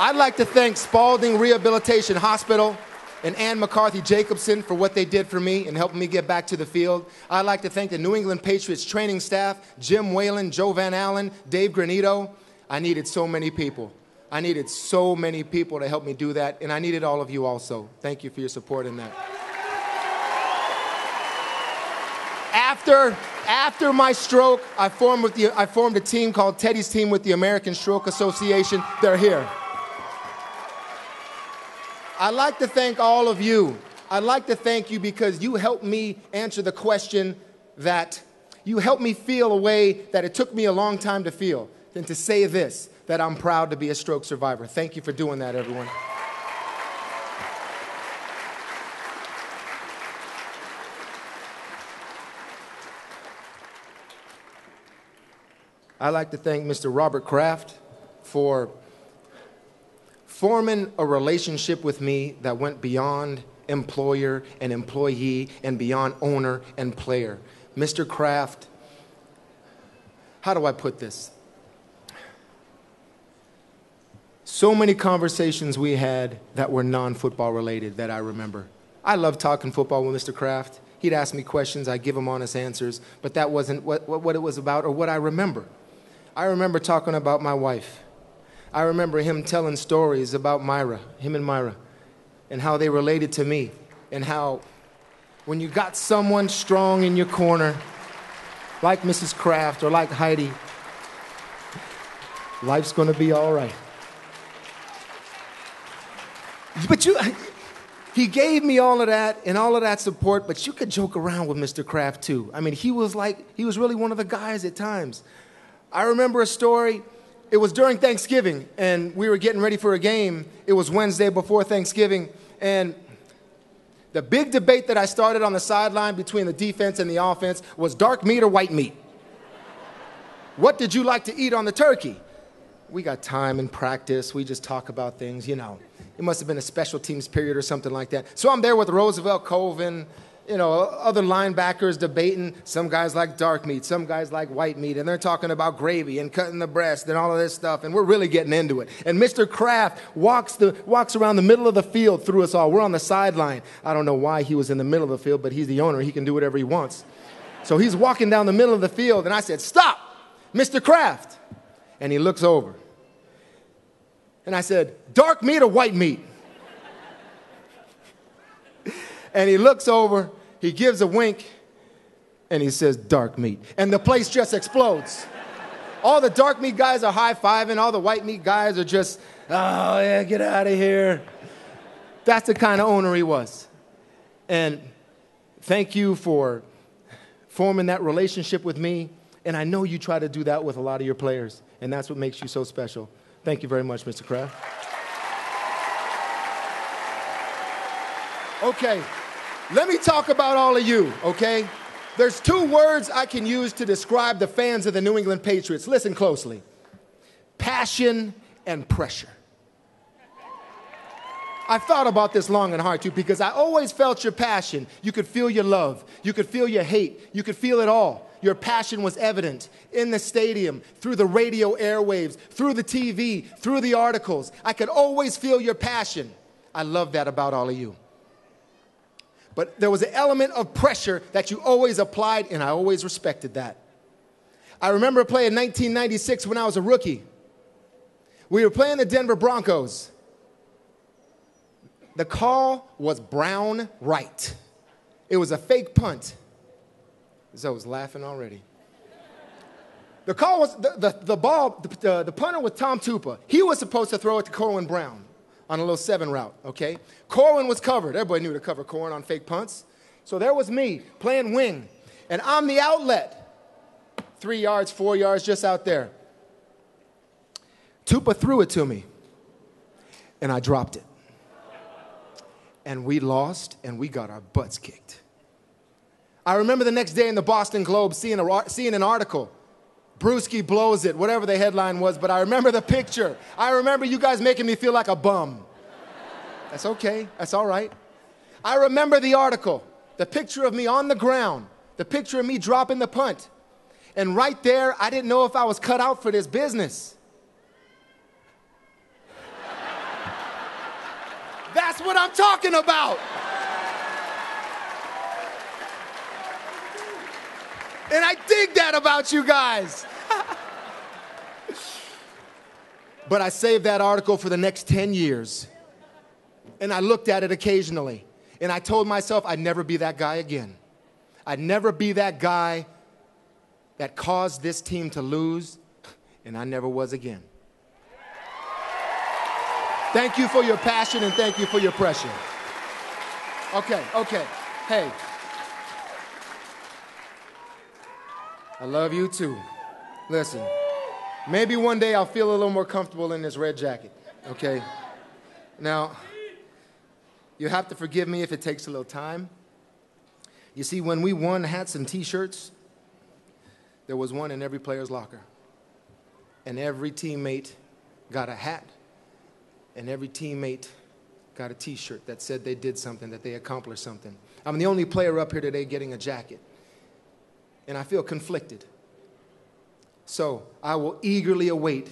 I'd like to thank Spaulding Rehabilitation Hospital and Ann McCarthy Jacobson for what they did for me and helping me get back to the field. I'd like to thank the New England Patriots training staff, Jim Whalen, Joe Van Allen, Dave Granito. I needed so many people. I needed so many people to help me do that, and I needed all of you also. Thank you for your support in that. After, after my stroke, I formed, with the, I formed a team called Tedy's Team with the American Stroke Association. They're here. I'd like to thank all of you. I'd like to thank you because you helped me answer the question that you helped me feel a way that it took me a long time to feel. Than to say this that I'm proud to be a stroke survivor. Thank you for doing that, everyone. I'd like to thank Mr. Robert Kraft for forming a relationship with me that went beyond employer and employee and beyond owner and player. Mr. Kraft, how do I put this? So many conversations we had that were non football related that I remember. I love talking football with Mr. Kraft. He'd ask me questions, I'd give him honest answers, but that wasn't what, what, what it was about or what I remember. I remember talking about my wife. I remember him telling stories about Myra, him and Myra, and how they related to me, and how when you got someone strong in your corner, like Mrs. Kraft or like Heidi, life's gonna be all right. But you, he gave me all of that and all of that support, but you could joke around with Mr. Kraft too. I mean, he was like, he was really one of the guys at times. I remember a story it was during Thanksgiving, and we were getting ready for a game. It was Wednesday before Thanksgiving, and the big debate that I started on the sideline between the defense and the offense was dark meat or white meat. what did you like to eat on the turkey? We got time and practice. We just talk about things, you know. It must have been a special teams period or something like that. So I'm there with Roosevelt Colvin, you know, other linebackers debating. Some guys like dark meat, some guys like white meat, and they're talking about gravy and cutting the breast and all of this stuff, and we're really getting into it. And Mr. Kraft walks, the, walks around the middle of the field through us all. We're on the sideline. I don't know why he was in the middle of the field, but he's the owner. He can do whatever he wants. So he's walking down the middle of the field, and I said, Stop, Mr. Kraft. And he looks over. And I said, Dark meat or white meat? *laughs* and he looks over he gives a wink and he says, dark meat. And the place just explodes. all the dark meat guys are high fiving, all the white meat guys are just, oh, yeah, get out of here. That's the kind of owner he was. And thank you for forming that relationship with me. And I know you try to do that with a lot of your players, and that's what makes you so special. Thank you very much, Mr. Kraft. Okay. Let me talk about all of you, okay? There's two words I can use to describe the fans of the New England Patriots. Listen closely passion and pressure. I've thought about this long and hard too because I always felt your passion. You could feel your love, you could feel your hate, you could feel it all. Your passion was evident in the stadium, through the radio airwaves, through the TV, through the articles. I could always feel your passion. I love that about all of you. But there was an element of pressure that you always applied, and I always respected that. I remember playing 1996 when I was a rookie. We were playing the Denver Broncos. The call was Brown right. It was a fake punt. Zoe's laughing already. The call was the, the, the ball, the, the, the punter was Tom Tupa. He was supposed to throw it to Corwin Brown on a little seven route, okay? Corwin was covered. Everybody knew to cover Corwin on fake punts. So there was me playing wing, and I'm the outlet. Three yards, four yards, just out there. Tupa threw it to me, and I dropped it. And we lost, and we got our butts kicked. I remember the next day in the Boston Globe seeing, a, seeing an article Bruschi blows it, whatever the headline was, but I remember the picture. I remember you guys making me feel like a bum. That's okay, that's all right. I remember the article, the picture of me on the ground, the picture of me dropping the punt. And right there, I didn't know if I was cut out for this business. That's what I'm talking about. And I dig that about you guys. *laughs* but I saved that article for the next 10 years. And I looked at it occasionally. And I told myself I'd never be that guy again. I'd never be that guy that caused this team to lose. And I never was again. Thank you for your passion and thank you for your pressure. Okay, okay. Hey. I love you too. Listen, maybe one day I'll feel a little more comfortable in this red jacket, okay? Now, you have to forgive me if it takes a little time. You see, when we won hats and t shirts, there was one in every player's locker. And every teammate got a hat, and every teammate got a t shirt that said they did something, that they accomplished something. I'm the only player up here today getting a jacket and I feel conflicted. So I will eagerly await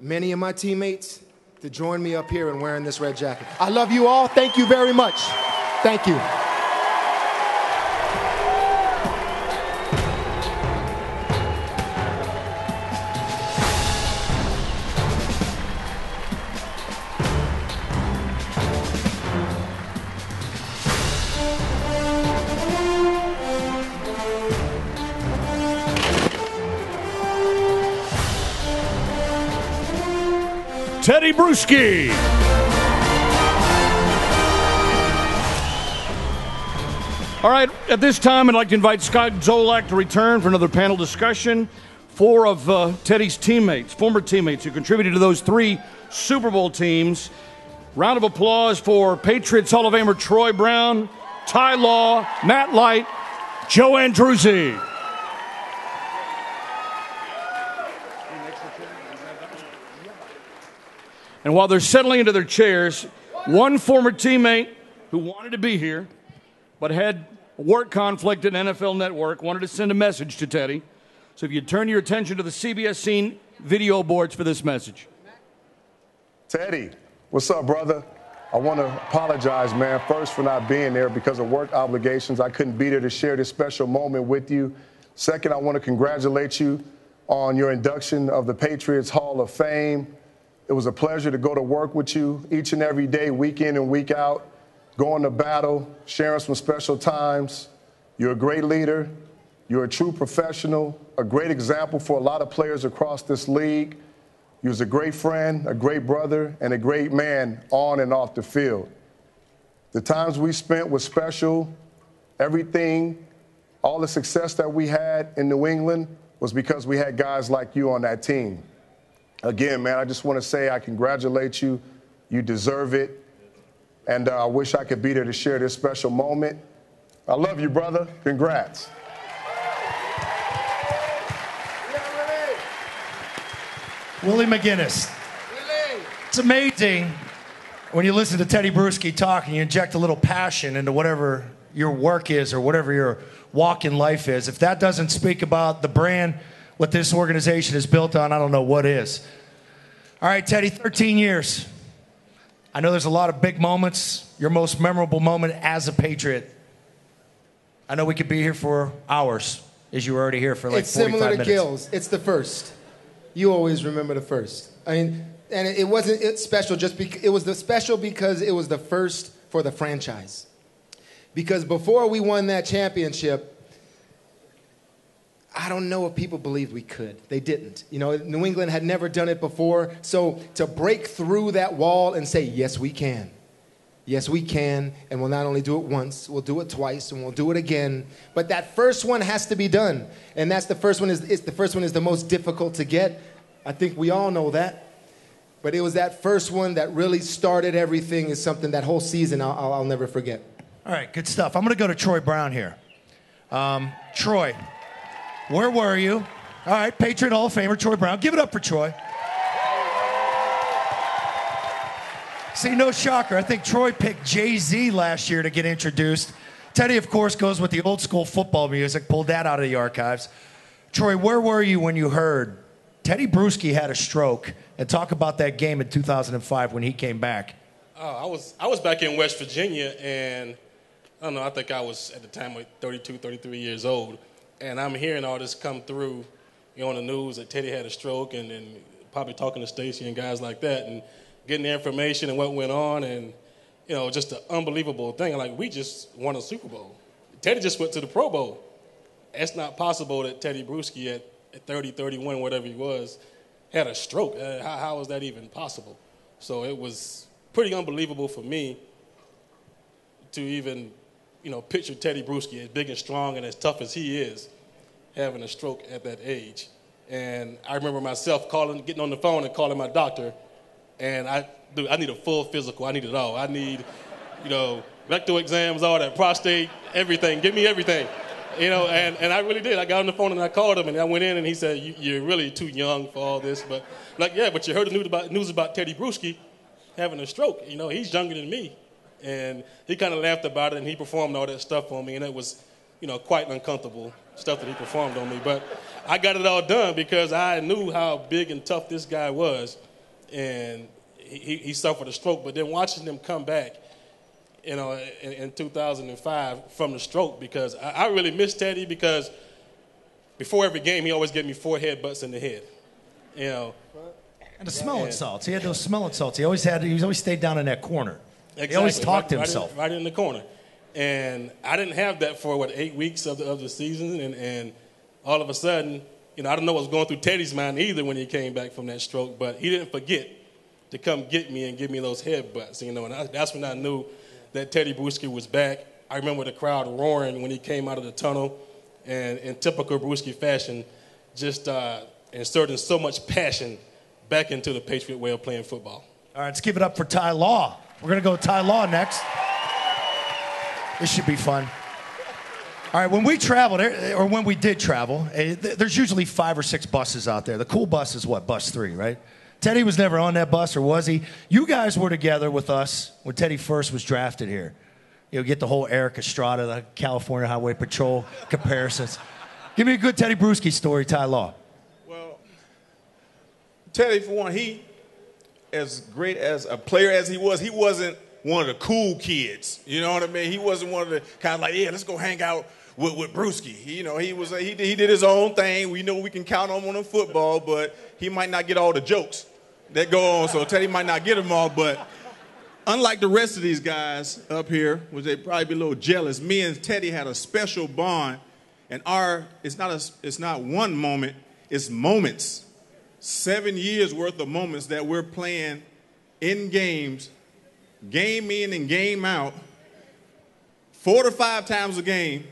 many of my teammates to join me up here and wearing this red jacket. I love you all. Thank you very much. Thank you. Tedy Bruschi. All right, at this time, I'd like to invite Scott Zolak to return for another panel discussion. Four of uh, Tedy's teammates, former teammates, who contributed to those three Super Bowl teams. Round of applause for Patriots Hall of Famer Troy Brown, Ty Law, Matt Light, Joe Andruzzi. And while they're settling into their chairs, one former teammate who wanted to be here but had work conflict at NFL Network wanted to send a message to Tedy. So if you turn your attention to the CBS scene video boards for this message. Tedy, what's up, brother? I want to apologize, man, first for not being there because of work obligations. I couldn't be there to share this special moment with you. Second, I want to congratulate you on your induction of the Patriots Hall of Fame. It was a pleasure to go to work with you each and every day, week in and week out, going to battle, sharing some special times. You're a great leader. You're a true professional, a great example for a lot of players across this league. You was a great friend, a great brother, and a great man on and off the field. The times we spent was special. Everything, all the success that we had in New England was because we had guys like you on that team. Again, man, I just want to say I congratulate you. You deserve it. And uh, I wish I could be there to share this special moment. I love you, brother. Congrats. Willie McGinest. It's amazing when you listen to Tedy Bruschi talk and you inject a little passion into whatever your work is or whatever your walk in life is. If that doesn't speak about the brand, what this organization is built on, I don't know what is. All right, Tedy, 13 years. I know there's a lot of big moments. Your most memorable moment as a Patriot. I know we could be here for hours, as you were already here for like it's 45 similar to minutes. Gills. It's the first. You always remember the first. I mean, and it wasn't it special just because it was the special because it was the first for the franchise. Because before we won that championship, I don't know if people believed we could. They didn't. You know, New England had never done it before. So to break through that wall and say, yes, we can. Yes, we can. And we'll not only do it once, we'll do it twice, and we'll do it again. But that first one has to be done. And that's the first one is, is the first one is the most difficult to get. I think we all know that. But it was that first one that really started everything is something that whole season I'll, I'll, I'll never forget. All right, good stuff. I'm going to go to Troy Brown here. Um, Troy, where were you? All right, Patriot Hall of Famer Troy Brown. Give it up for Troy. See, no shocker. I think Troy picked Jay Z last year to get introduced. Tedy, of course, goes with the old school football music, pulled that out of the archives. Troy, where were you when you heard Tedy Bruschi had a stroke? And talk about that game in 2005 when he came back. Uh, I was I was back in West Virginia, and I don't know. I think I was at the time like 32, 33 years old, and I'm hearing all this come through, you know, on the news that Tedy had a stroke, and, and probably talking to Stacy and guys like that, and getting the information and what went on, and you know, just an unbelievable thing. Like we just won a Super Bowl. Tedy just went to the Pro Bowl. It's not possible that Tedy Bruschi at, at 30, 31, whatever he was, had a stroke. Uh, how, how is that even possible? So it was pretty unbelievable for me to even, you know, picture Tedy Bruschi as big and strong and as tough as he is, having a stroke at that age. And I remember myself calling, getting on the phone and calling my doctor, and I, dude, I need a full physical. I need it all. I need, you know, rectal exams, all that, prostate, everything. Give me everything. You know, and, and I really did. I got on the phone and I called him and I went in and he said, You're really too young for all this. But, like, yeah, but you heard the news about, news about Tedy Bruschi having a stroke. You know, he's younger than me. And he kind of laughed about it and he performed all that stuff on me. And it was, you know, quite uncomfortable stuff that he performed on me. But I got it all done because I knew how big and tough this guy was. And he, he suffered a stroke. But then watching him come back, you know, in, in 2005 from the stroke because I, I, really missed Tedy because before every game he always gave me four headbutts in the head, you know. And the smelling salts. He had those smelling salts. He always had. He always stayed down in that corner. Exactly. He always talked right, to himself. Right in, right in, the corner, and I didn't have that for what eight weeks of the of the season, and and all of a sudden, you know, I don't know what was going through Tedy's mind either when he came back from that stroke, but he didn't forget to come get me and give me those headbutts, you know, and I, that's when I knew that Tedy Bruschi was back. I remember the crowd roaring when he came out of the tunnel, and in typical Bruschi fashion, just uh, inserting so much passion back into the Patriot way of playing football. All right, let's give it up for Ty Law. We're going to go Ty Law next. This should be fun. All right, when we traveled, or when we did travel, eh, there's usually five or six buses out there. The cool bus is what? Bus three, right? Tedy was never on that bus, or was he? You guys were together with us when Tedy first was drafted here. You know, get the whole Erik Estrada, the California Highway Patrol comparisons. *laughs* Give me a good Tedy Bruschi story, Ty Law. Well, Tedy, for one, he, as great as a player as he was, he wasn't one of the cool kids. You know what I mean? He wasn't one of the kind of like, yeah, let's go hang out with, with Bruschi. He, you know, he was he, he did his own thing. We know we can count on him on football, but he might not get all the jokes that go on. So Tedy might not get them all, but unlike the rest of these guys up here, which they probably be a little jealous, me and Tedy had a special bond, and our it's not a, it's not one moment, it's moments, seven years worth of moments that we're playing in games, game in and game out, four to five times a game.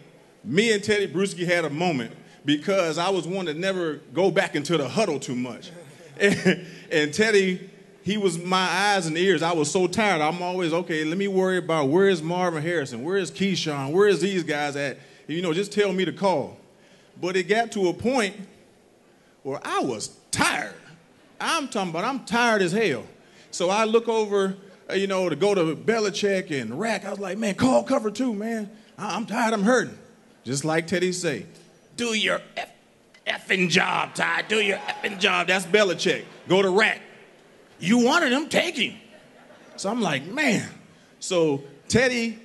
Me and Tedy Bruschi had a moment because I was one that never go back into the huddle too much. *laughs* And, and Tedy, he was my eyes and ears. I was so tired. I'm always, okay, let me worry about where is Marvin Harrison? Where is Keyshawn? Where is these guys at? You know, just tell me to call. But it got to a point where I was tired. I'm talking about I'm tired as hell. So I look over, uh, you know, to go to Belichick and Rack. I was like, man, call cover two, man. I'm tired. I'm hurting. Just like Tedy say, do your F effing job, Ty. Do your effing job. That's Belichick. Go to Rack. You wanted him, take him. So I'm like, man. So Tedy,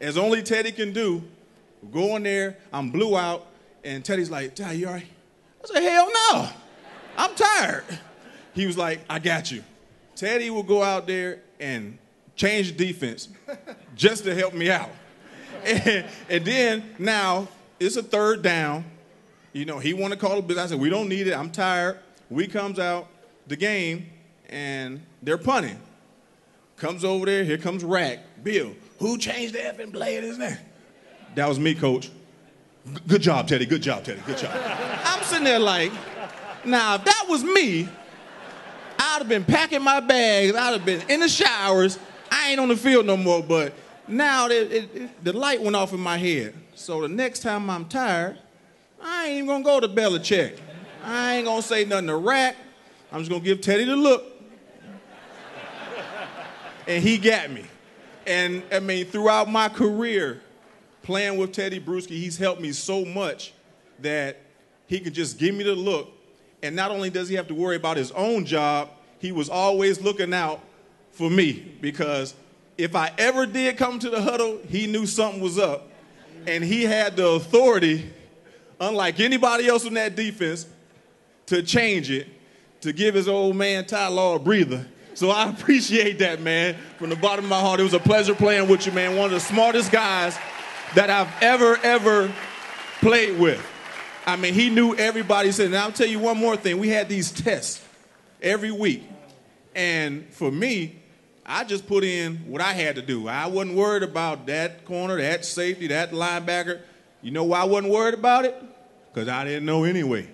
as only Tedy can do, go in there, I'm blue out, and Tedy's like, Ty, you all right? I said, hell no. I'm tired. He was like, I got you. Tedy will go out there and change the defense just to help me out. *laughs* And, and then now it's a third down you know, he want to call a business. I said, we don't need it. I'm tired. We comes out the game and they're punting. Comes over there. Here comes Rack. Bill, who changed the effing blade, isn't there? That was me, coach. Good job, Tedy. Good job, Tedy. Good job. I'm sitting there like, now if that was me, I'd have been packing my bags. I'd have been in the showers. I ain't on the field no more. But now it, it, it, the light went off in my head. So the next time I'm tired, I ain't even gonna go to Belichick. I ain't gonna say nothing to Rack. I'm just gonna give Tedy the look. and he got me. And I mean, throughout my career, playing with Tedy Bruschi, he's helped me so much that he could just give me the look. And not only does he have to worry about his own job, he was always looking out for me because if I ever did come to the huddle, he knew something was up. And he had the authority, unlike anybody else in that defense, to change it, to give his old man Ty Law a breather. So I *laughs* appreciate that, man, from the bottom of my heart. It was a pleasure playing with you, man. One of the smartest guys that I've ever, ever played with. I mean, he knew everybody said, and I'll tell you one more thing. We had these tests every week. And for me, I just put in what I had to do. I wasn't worried about that corner, that safety, that linebacker. You know why I wasn't worried about it? Because I didn't know anyway.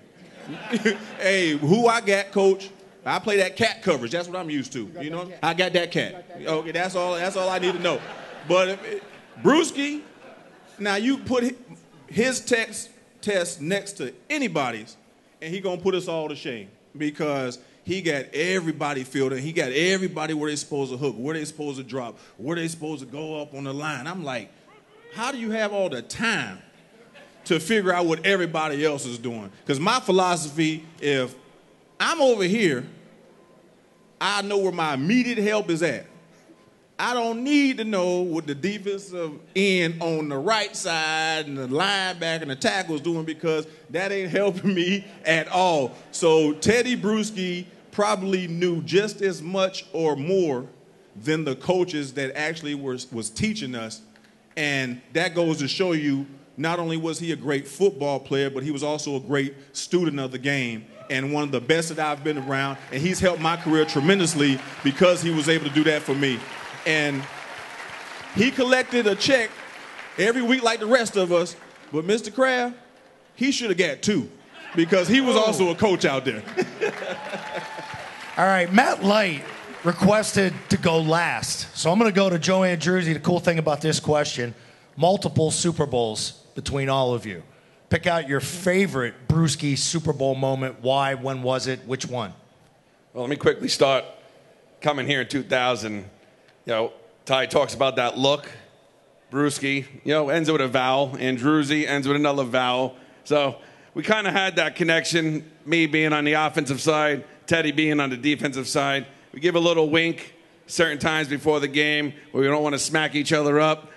*laughs* hey, who I got, coach? I play that cat coverage. That's what I'm used to. You, know, I got that cat. Okay, that's all. That's all I need to know. But uh, if it, Bruschi, now you put his text test next to anybody's, and he gonna put us all to shame because he got everybody fielding. He got everybody where they supposed to hook, where they supposed to drop, where they supposed to go up on the line. I'm like, how do you have all the time to figure out what everybody else is doing? Because my philosophy, if I'm over here, I know where my immediate help is at. I don't need to know what the defensive end on the right side and the linebacker and the tackle is doing because that ain't *laughs* helping me at all. So Tedy Bruschi probably knew just as much or more than the coaches that actually was, was teaching us. And that goes to show you not only was he a great football player, but he was also a great student of the game and one of the best that I've been around. And he's helped my career tremendously because he was able to do that for me. And he collected a check every week like the rest of us. But Mr. Kraft, he should have got two because he was also a oh. coach out there. *laughs* All right, Matt Light requested to go last. So I'm going to go to Joe Andruzzi. The cool thing about this question multiple Super Bowls between all of you. Pick out your favorite Bruschi Super Bowl moment. Why? When was it? Which one? Well, let me quickly start. Coming here in 2000, you know, Ty talks about that look. Bruschi, you know, ends with a vowel, and Druzy ends with another vowel. So we kind of had that connection, me being on the offensive side, Tedy being on the defensive side. We give a little wink certain times before the game where we don't want to smack each other up.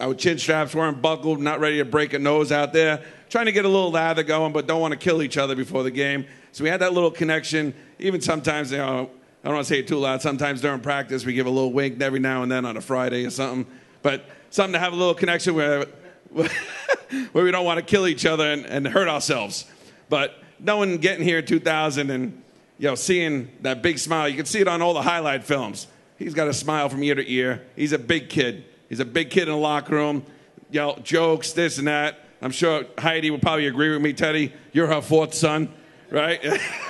Our chin straps weren't buckled, not ready to break a nose out there. Trying to get a little lather going, but don't want to kill each other before the game. So we had that little connection. Even sometimes, you know, I don't want to say it too loud. Sometimes during practice, we give a little wink every now and then on a Friday or something. But something to have a little connection where, *laughs* where we don't want to kill each other and, and hurt ourselves. But no one getting here in 2000 and you know, seeing that big smile, you can see it on all the highlight films. He's got a smile from ear to ear. He's a big kid. He's a big kid in the locker room. You know, jokes, this and that. I'm sure Heidi will probably agree with me, Tedy. You're her fourth son, right?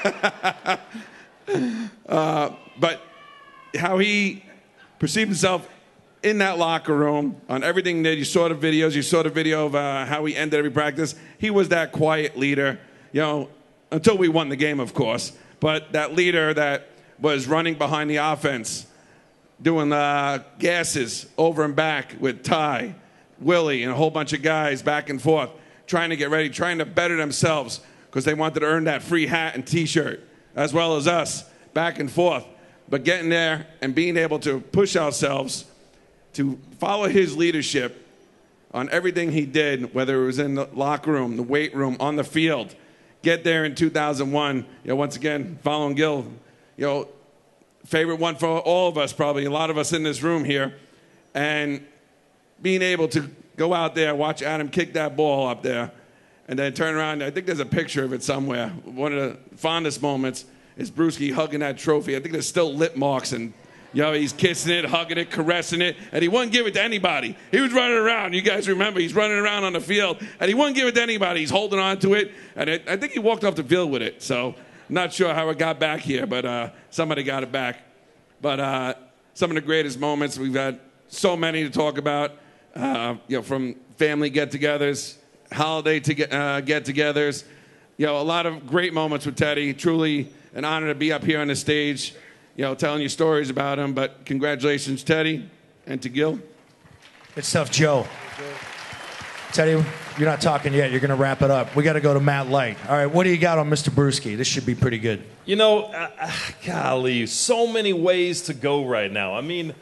*laughs* uh, but how he perceived himself in that locker room on everything that you saw the videos, you saw the video of uh, how he ended every practice. He was that quiet leader, you know, until we won the game, of course. But that leader that was running behind the offense, doing uh, gases over and back with Ty, Willie, and a whole bunch of guys back and forth, trying to get ready, trying to better themselves because they wanted to earn that free hat and T-shirt, as well as us, back and forth. But getting there and being able to push ourselves to follow his leadership on everything he did, whether it was in the locker room, the weight room, on the field. Get there in 2001. You know, once again, following Gil, you know, favorite one for all of us, probably a lot of us in this room here, and being able to go out there, watch Adam kick that ball up there, and then turn around. I think there's a picture of it somewhere. One of the fondest moments is Bruschi hugging that trophy. I think there's still lip marks and you know, he's kissing it, hugging it, caressing it, and he wouldn't give it to anybody. He was running around. You guys remember, he's running around on the field, and he wouldn't give it to anybody. He's holding on to it, and it, I think he walked off the field with it. So, not sure how it got back here, but uh, somebody got it back. But uh, some of the greatest moments, we've had so many to talk about, uh, you know, from family get-togethers, holiday to get, uh, get-togethers. You know, a lot of great moments with Tedy. Truly an honor to be up here on the stage you know, telling you stories about him. But congratulations, Tedy, and to Gil. Good stuff, Joe. Tedy, You're not talking yet. You're going to wrap it up. We got to go to Matt Light. All right, what do you got on Mr. Bruschi? This should be pretty good. You know, uh, uh, golly, so many ways to go right now. I mean,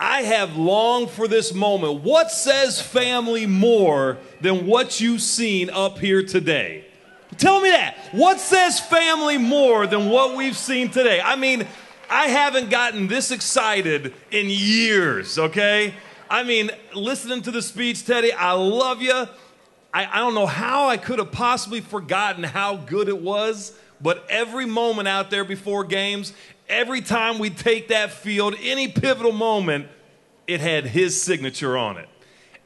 I have longed for this moment. What says family more than what you've seen up here today? Tell me that. What says family more than what we've seen today? I mean, I haven't gotten this excited in years, okay? I mean, listening to the speech, Tedy, I love you. I, I don't know how I could have possibly forgotten how good it was, but every moment out there before games, every time we take that field, any pivotal moment, it had his signature on it.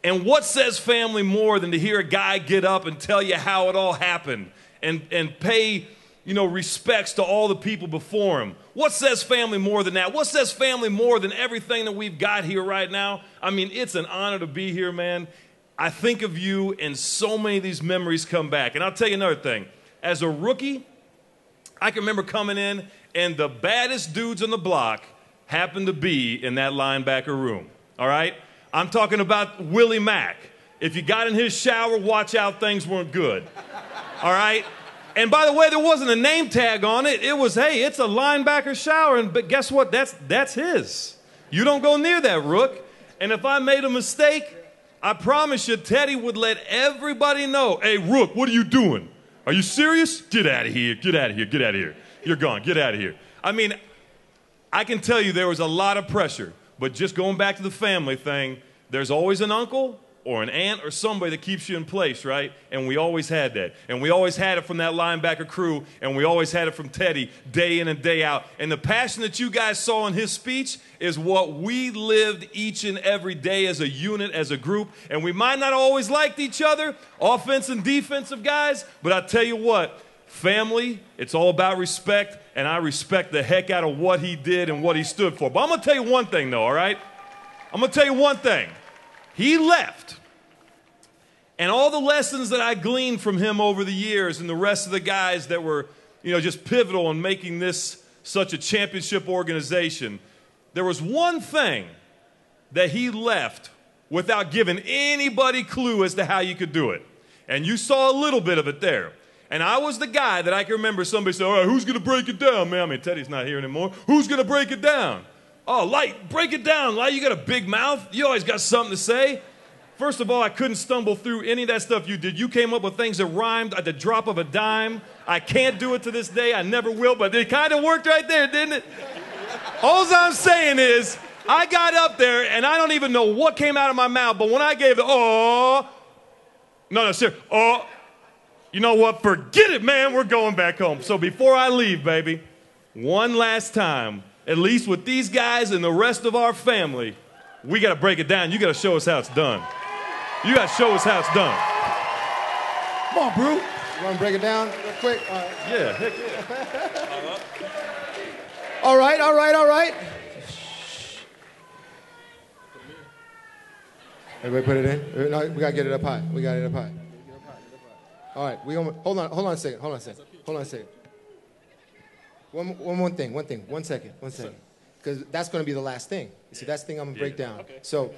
And what says family more than to hear a guy get up and tell you how it all happened and, and pay, you know, respects to all the people before him? What says family more than that? What says family more than everything that we've got here right now? I mean, it's an honor to be here, man. I think of you, and so many of these memories come back. And I'll tell you another thing. As a rookie, I can remember coming in, and the baddest dudes on the block happened to be in that linebacker room. All right? I'm talking about Willie Mack. If you got in his shower, watch out, things weren't good. All right? And by the way, there wasn't a name tag on it. It was, hey, it's a linebacker shower, and but guess what? That's that's his. You don't go near that, Rook. And if I made a mistake, I promise you, Tedy would let everybody know, hey, Rook, what are you doing? Are you serious? Get out of here. Get out of here. Get out of here. You're gone. Get out of here. I mean, I can tell you there was a lot of pressure, but just going back to the family thing, there's always an uncle or an aunt or somebody that keeps you in place, right? And we always had that. And we always had it from that linebacker crew, and we always had it from Tedy day in and day out. And the passion that you guys saw in his speech is what we lived each and every day as a unit, as a group. And we might not always liked each other, offense and defensive guys, but I tell you what, family, it's all about respect, and I respect the heck out of what he did and what he stood for. But I'm gonna tell you one thing though, all right? I'm gonna tell you one thing. He left. And all the lessons that I gleaned from him over the years and the rest of the guys that were, you know, just pivotal in making this such a championship organization, there was one thing that he left without giving anybody clue as to how you could do it. And you saw a little bit of it there. And I was the guy that I can remember somebody say, all right, who's going to break it down, man? I mean, Tedy's not here anymore. Who's going to break it down? Oh, Light, break it down. Light, you got a big mouth. You always got something to say. First of all, I couldn't stumble through any of that stuff you did. You came up with things that rhymed at the drop of a dime. I can't do it to this day. I never will, but it kind of worked right there, didn't it? All I'm saying is, I got up there and I don't even know what came out of my mouth, but when I gave the oh, no, no, sir, oh, you know what? Forget it, man. We're going back home. So before I leave, baby, one last time, at least with these guys and the rest of our family, we got to break it down. You got to show us how it's done. You got to show us how it's done. Come on, Brew. You want to break it down real quick? All right. Yeah, heck yeah. *laughs* All right, all right, all right. Everybody put it in? No, we got to get it up high. We got it up high. All right, we hold on, hold on a second, hold on a second, hold on a second. One, one more thing, one thing, one second, one second. Because that's going to be the last thing. You see, that's the thing I'm going to break down. So,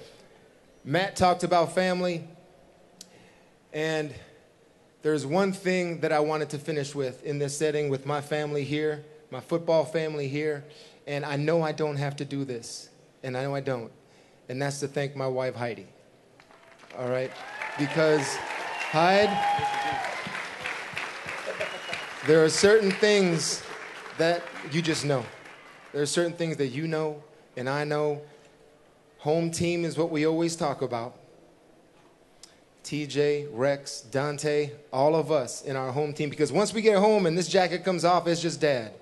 Matt talked about family, and there's one thing that I wanted to finish with in this setting with my family here, my football family here, and I know I don't have to do this, and I know I don't, and that's to thank my wife Heidi. All right, because Hyde, there are certain things that you just know. There are certain things that you know and I know. Home team is what we always talk about. TJ, Rex, Dante, all of us in our home team. Because once we get home and this jacket comes off, it's just dad.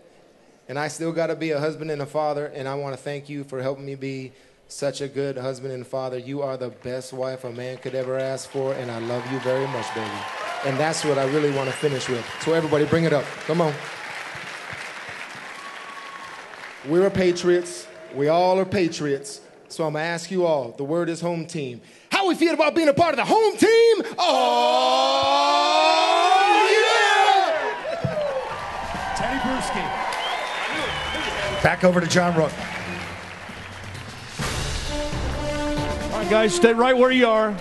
And I still got to be a husband and a father. And I want to thank you for helping me be such a good husband and father. You are the best wife a man could ever ask for. And I love you very much, baby. And that's what I really want to finish with. So, everybody, bring it up. Come on. We're Patriots. We all are Patriots. So I'm going to ask you all the word is home team. How we feel about being a part of the home team? Oh, yeah! Tedy Bruschi. Back over to John Rooke. Guys, stay right where you are.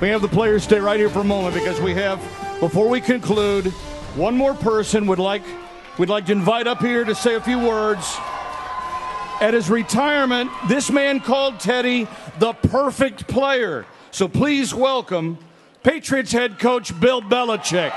We have the players stay right here for a moment because we have, before we conclude, one more person would like we'd like to invite up here to say a few words. At his retirement, this man called Tedy the perfect player. So please welcome Patriots head coach Bill Belichick.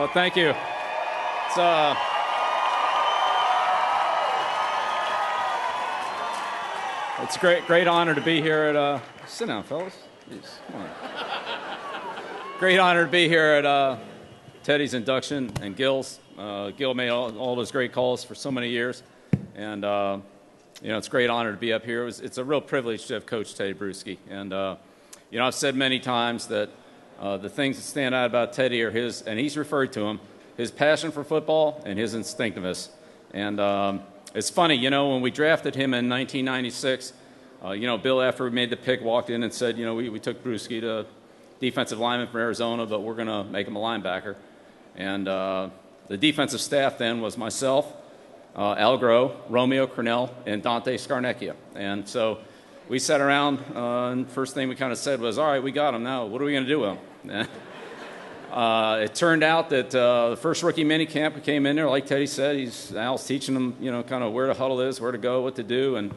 Oh, thank you. It's uh, it's a great, great honor to be here at. Uh, sit down, fellas. Jeez, come on. great honor to be here at uh, Tedy's induction and Gil's. Uh, Gil made all, all those great calls for so many years, and uh, you know it's a great honor to be up here. It was, it's a real privilege to have Coach Tedy Bruschi, and uh, you know I've said many times that uh, the things that stand out about Tedy are his, and he's referred to him, his passion for football and his instinctiveness. And um, it's funny, you know, when we drafted him in 1996, uh, you know, Bill, after we made the pick, walked in and said, you know, we, we took Bruschi to defensive lineman from Arizona, but we're going to make him a linebacker. And uh, the defensive staff then was myself, uh, Al Groh, Romeo Crennel, and Dante Scarnecchia. And so we sat around, uh, and first thing we kind of said was, all right, we got him now. What are we going to do with him? *laughs* uh, it turned out that uh, the first rookie mini camp we came in there, like Tedy said, he's Al's teaching them, you know, kind of where to huddle is, where to go, what to do, and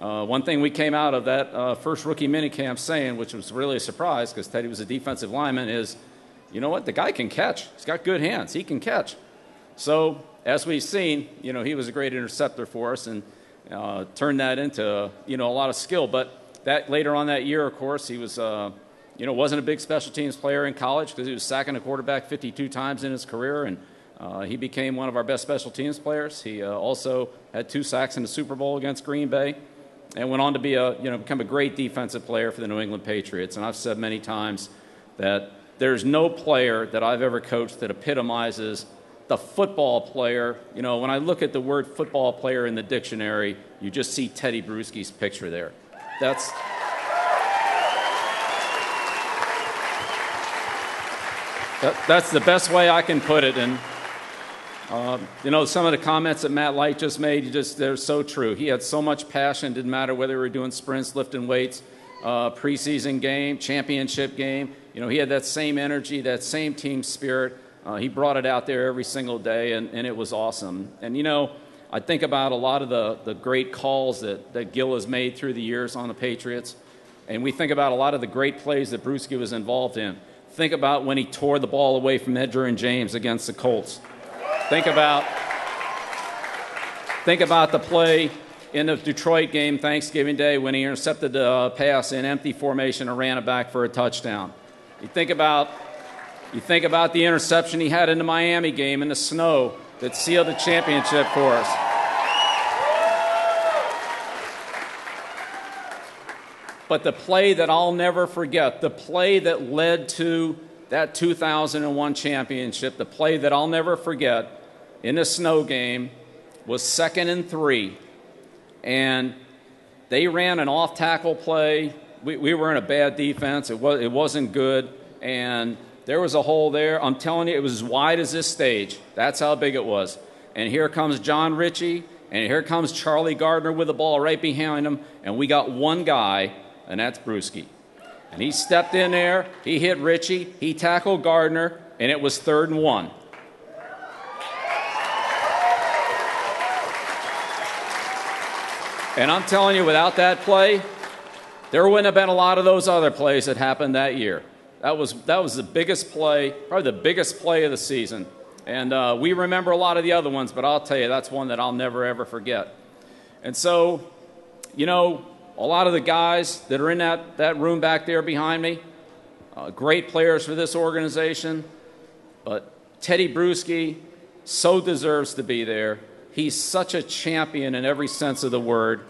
uh, one thing we came out of that uh, first rookie mini camp saying, which was really a surprise because Tedy was a defensive lineman, is, you know what, the guy can catch. He's got good hands. He can catch. So as we've seen, you know, he was a great interceptor for us and uh, turned that into, you know, a lot of skill. But that later on that year, of course, he was uh, you know, wasn't a big special teams player in college because he was sacking a quarterback 52 times in his career, and uh, he became one of our best special teams players. He uh, also had two sacks in the Super Bowl against Green Bay, and went on to be a, you know, become a great defensive player for the New England Patriots. And I've said many times that there's no player that I've ever coached that epitomizes the football player. You know, when I look at the word football player in the dictionary, you just see Tedy Bruschi's picture there. That's That, that's the best way I can put it. And uh, you know, some of the comments that Matt Light just made, just they're so true. He had so much passion. Didn't matter whether we were doing sprints, lifting weights, uh, preseason game, championship game. You know, he had that same energy, that same team spirit. Uh, he brought it out there every single day, and, and it was awesome. And you know, I think about a lot of the, the great calls that, that Gil has made through the years on the Patriots, and we think about a lot of the great plays that Bruschi was involved in. Think about when he tore the ball away from Edgerrin James against the Colts. Think about, think about the play in the Detroit game Thanksgiving Day when he intercepted the uh, pass in empty formation and ran it back for a touchdown. You think about, you think about the interception he had in the Miami game in the snow that sealed the championship for us. But the play that I'll never forget, the play that led to that 2001 championship, the play that I'll never forget in a snow game was second and three. And they ran an off tackle play. We, we were in a bad defense, it, was, it wasn't good. And there was a hole there. I'm telling you, it was as wide as this stage. That's how big it was. And here comes Jon Ritchie, and here comes Charlie Garner with the ball right behind him. And we got one guy and that's Bruschi. And he stepped in there, he hit Ritchie, he tackled Garner, and it was third and one. And I'm telling you, without that play, there wouldn't have been a lot of those other plays that happened that year. That was, that was the biggest play, probably the biggest play of the season. And uh, we remember a lot of the other ones, but I'll tell you, that's one that I'll never, ever forget. And so, you know, a lot of the guys that are in that, that room back there behind me, uh, great players for this organization. But Tedy Bruschi so deserves to be there. He's such a champion in every sense of the word.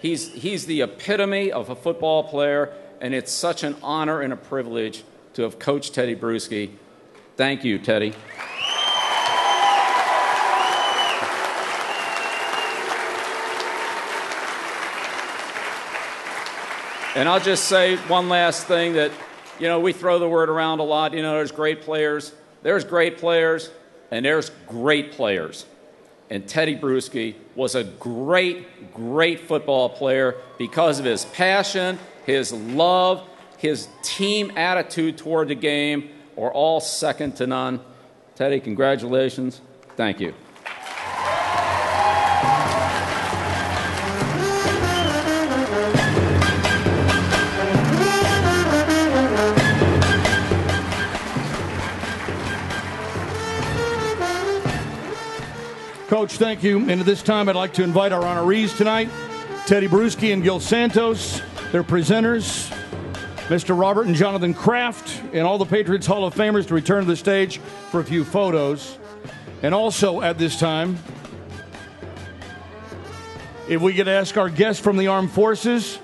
He's, he's the epitome of a football player, and it's such an honor and a privilege to have coached Tedy Bruschi. Thank you, Tedy. And I'll just say one last thing that, you know, we throw the word around a lot. You know, there's great players, there's great players, and there's great players. And Tedy Bruschi was a great, great football player because of his passion, his love, his team attitude toward the game are all second to none. Tedy, congratulations. Thank you. Coach, thank you. And at this time, I'd like to invite our honorees tonight Tedy Bruschi and Gil Santos, their presenters, Mr. Robert and Jonathan Kraft, and all the Patriots Hall of Famers to return to the stage for a few photos. And also at this time, if we could ask our guests from the armed forces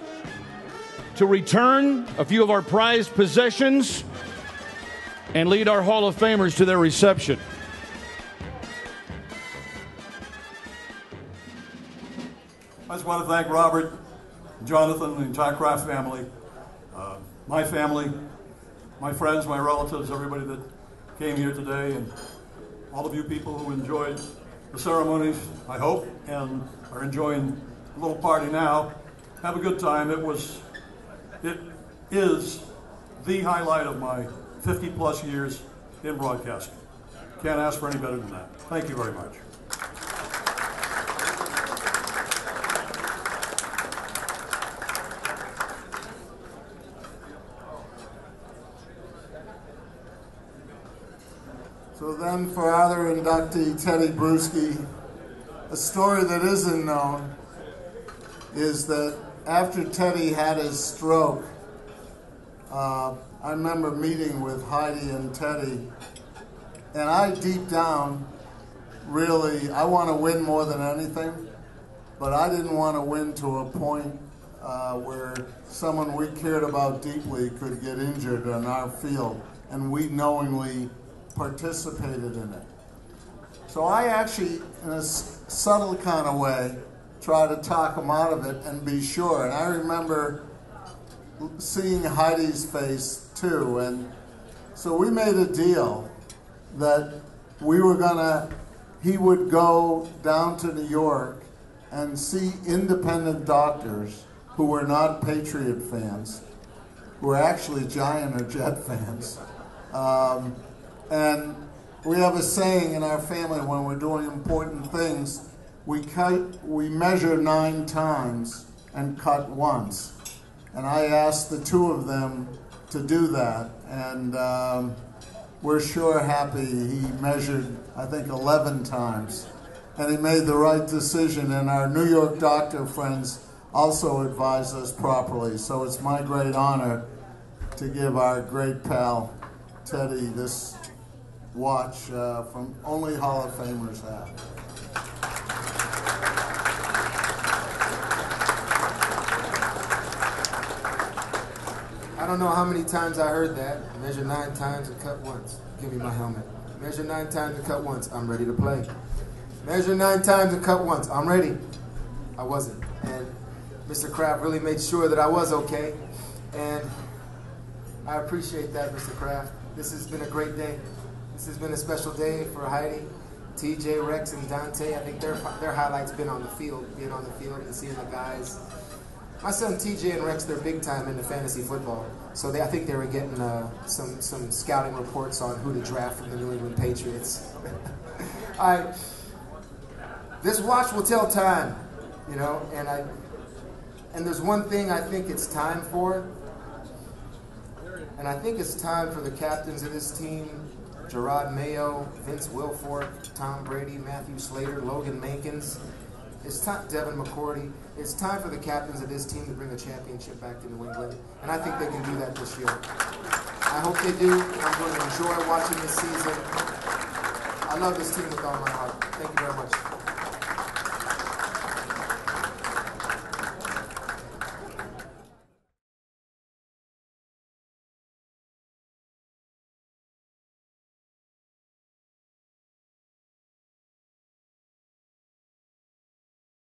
to return a few of our prized possessions and lead our Hall of Famers to their reception. I just want to thank Robert, Jonathan, and the entire Kraft family, uh, my family, my friends, my relatives, everybody that came here today, and all of you people who enjoyed the ceremonies, I hope, and are enjoying a little party now. Have a good time. It was, it is the highlight of my 50 plus years in broadcasting. Can't ask for any better than that. Thank you very much. So for other inductee Tedy Bruschi, a story that isn't known is that after Tedy had his stroke, uh, I remember meeting with Heidi and Tedy, and I deep down really, I want to win more than anything, but I didn't want to win to a point uh, where someone we cared about deeply could get injured on our field, and we knowingly participated in it. So I actually, in a subtle kind of way, try to talk him out of it and be sure. And I remember seeing Heidi's face too. And so we made a deal that we were gonna, he would go down to New York and see independent doctors who were not Patriot fans, who were actually Giant or Jet fans. Um, and we have a saying in our family when we're doing important things, we cut, we measure nine times and cut once. And I asked the two of them to do that, and um, we're sure happy he measured, I think, 11 times. And he made the right decision, and our New York doctor friends also advised us properly. So it's my great honor to give our great pal Tedy this watch uh, from only Hall of Famers have. I don't know how many times I heard that. Measure nine times and cut once. Give me my helmet. Measure nine times and cut once. I'm ready to play. Measure nine times and cut once. I'm ready. I wasn't. And Mr. Kraft really made sure that I was okay. And I appreciate that, Mr. Kraft. This has been a great day. This has been a special day for Heidi, TJ, Rex, and Dante. I think their their highlights been on the field, being on the field and seeing the guys. My son TJ and Rex, they're big time into fantasy football, so they, I think they were getting uh, some some scouting reports on who to draft from the New England Patriots. *laughs* I this watch will tell time, you know, and I and there's one thing I think it's time for, and I think it's time for the captains of this team, Jerod Mayo, Vince Wilfork, Tom Brady, Matthew Slater, Logan Mankins. It's time, Devin McCourty. It's time for the captains of this team to bring a championship back to New England, and I think they can do that this year. I hope they do. I'm going to enjoy watching this season. I love this team with all my heart. Thank you very much.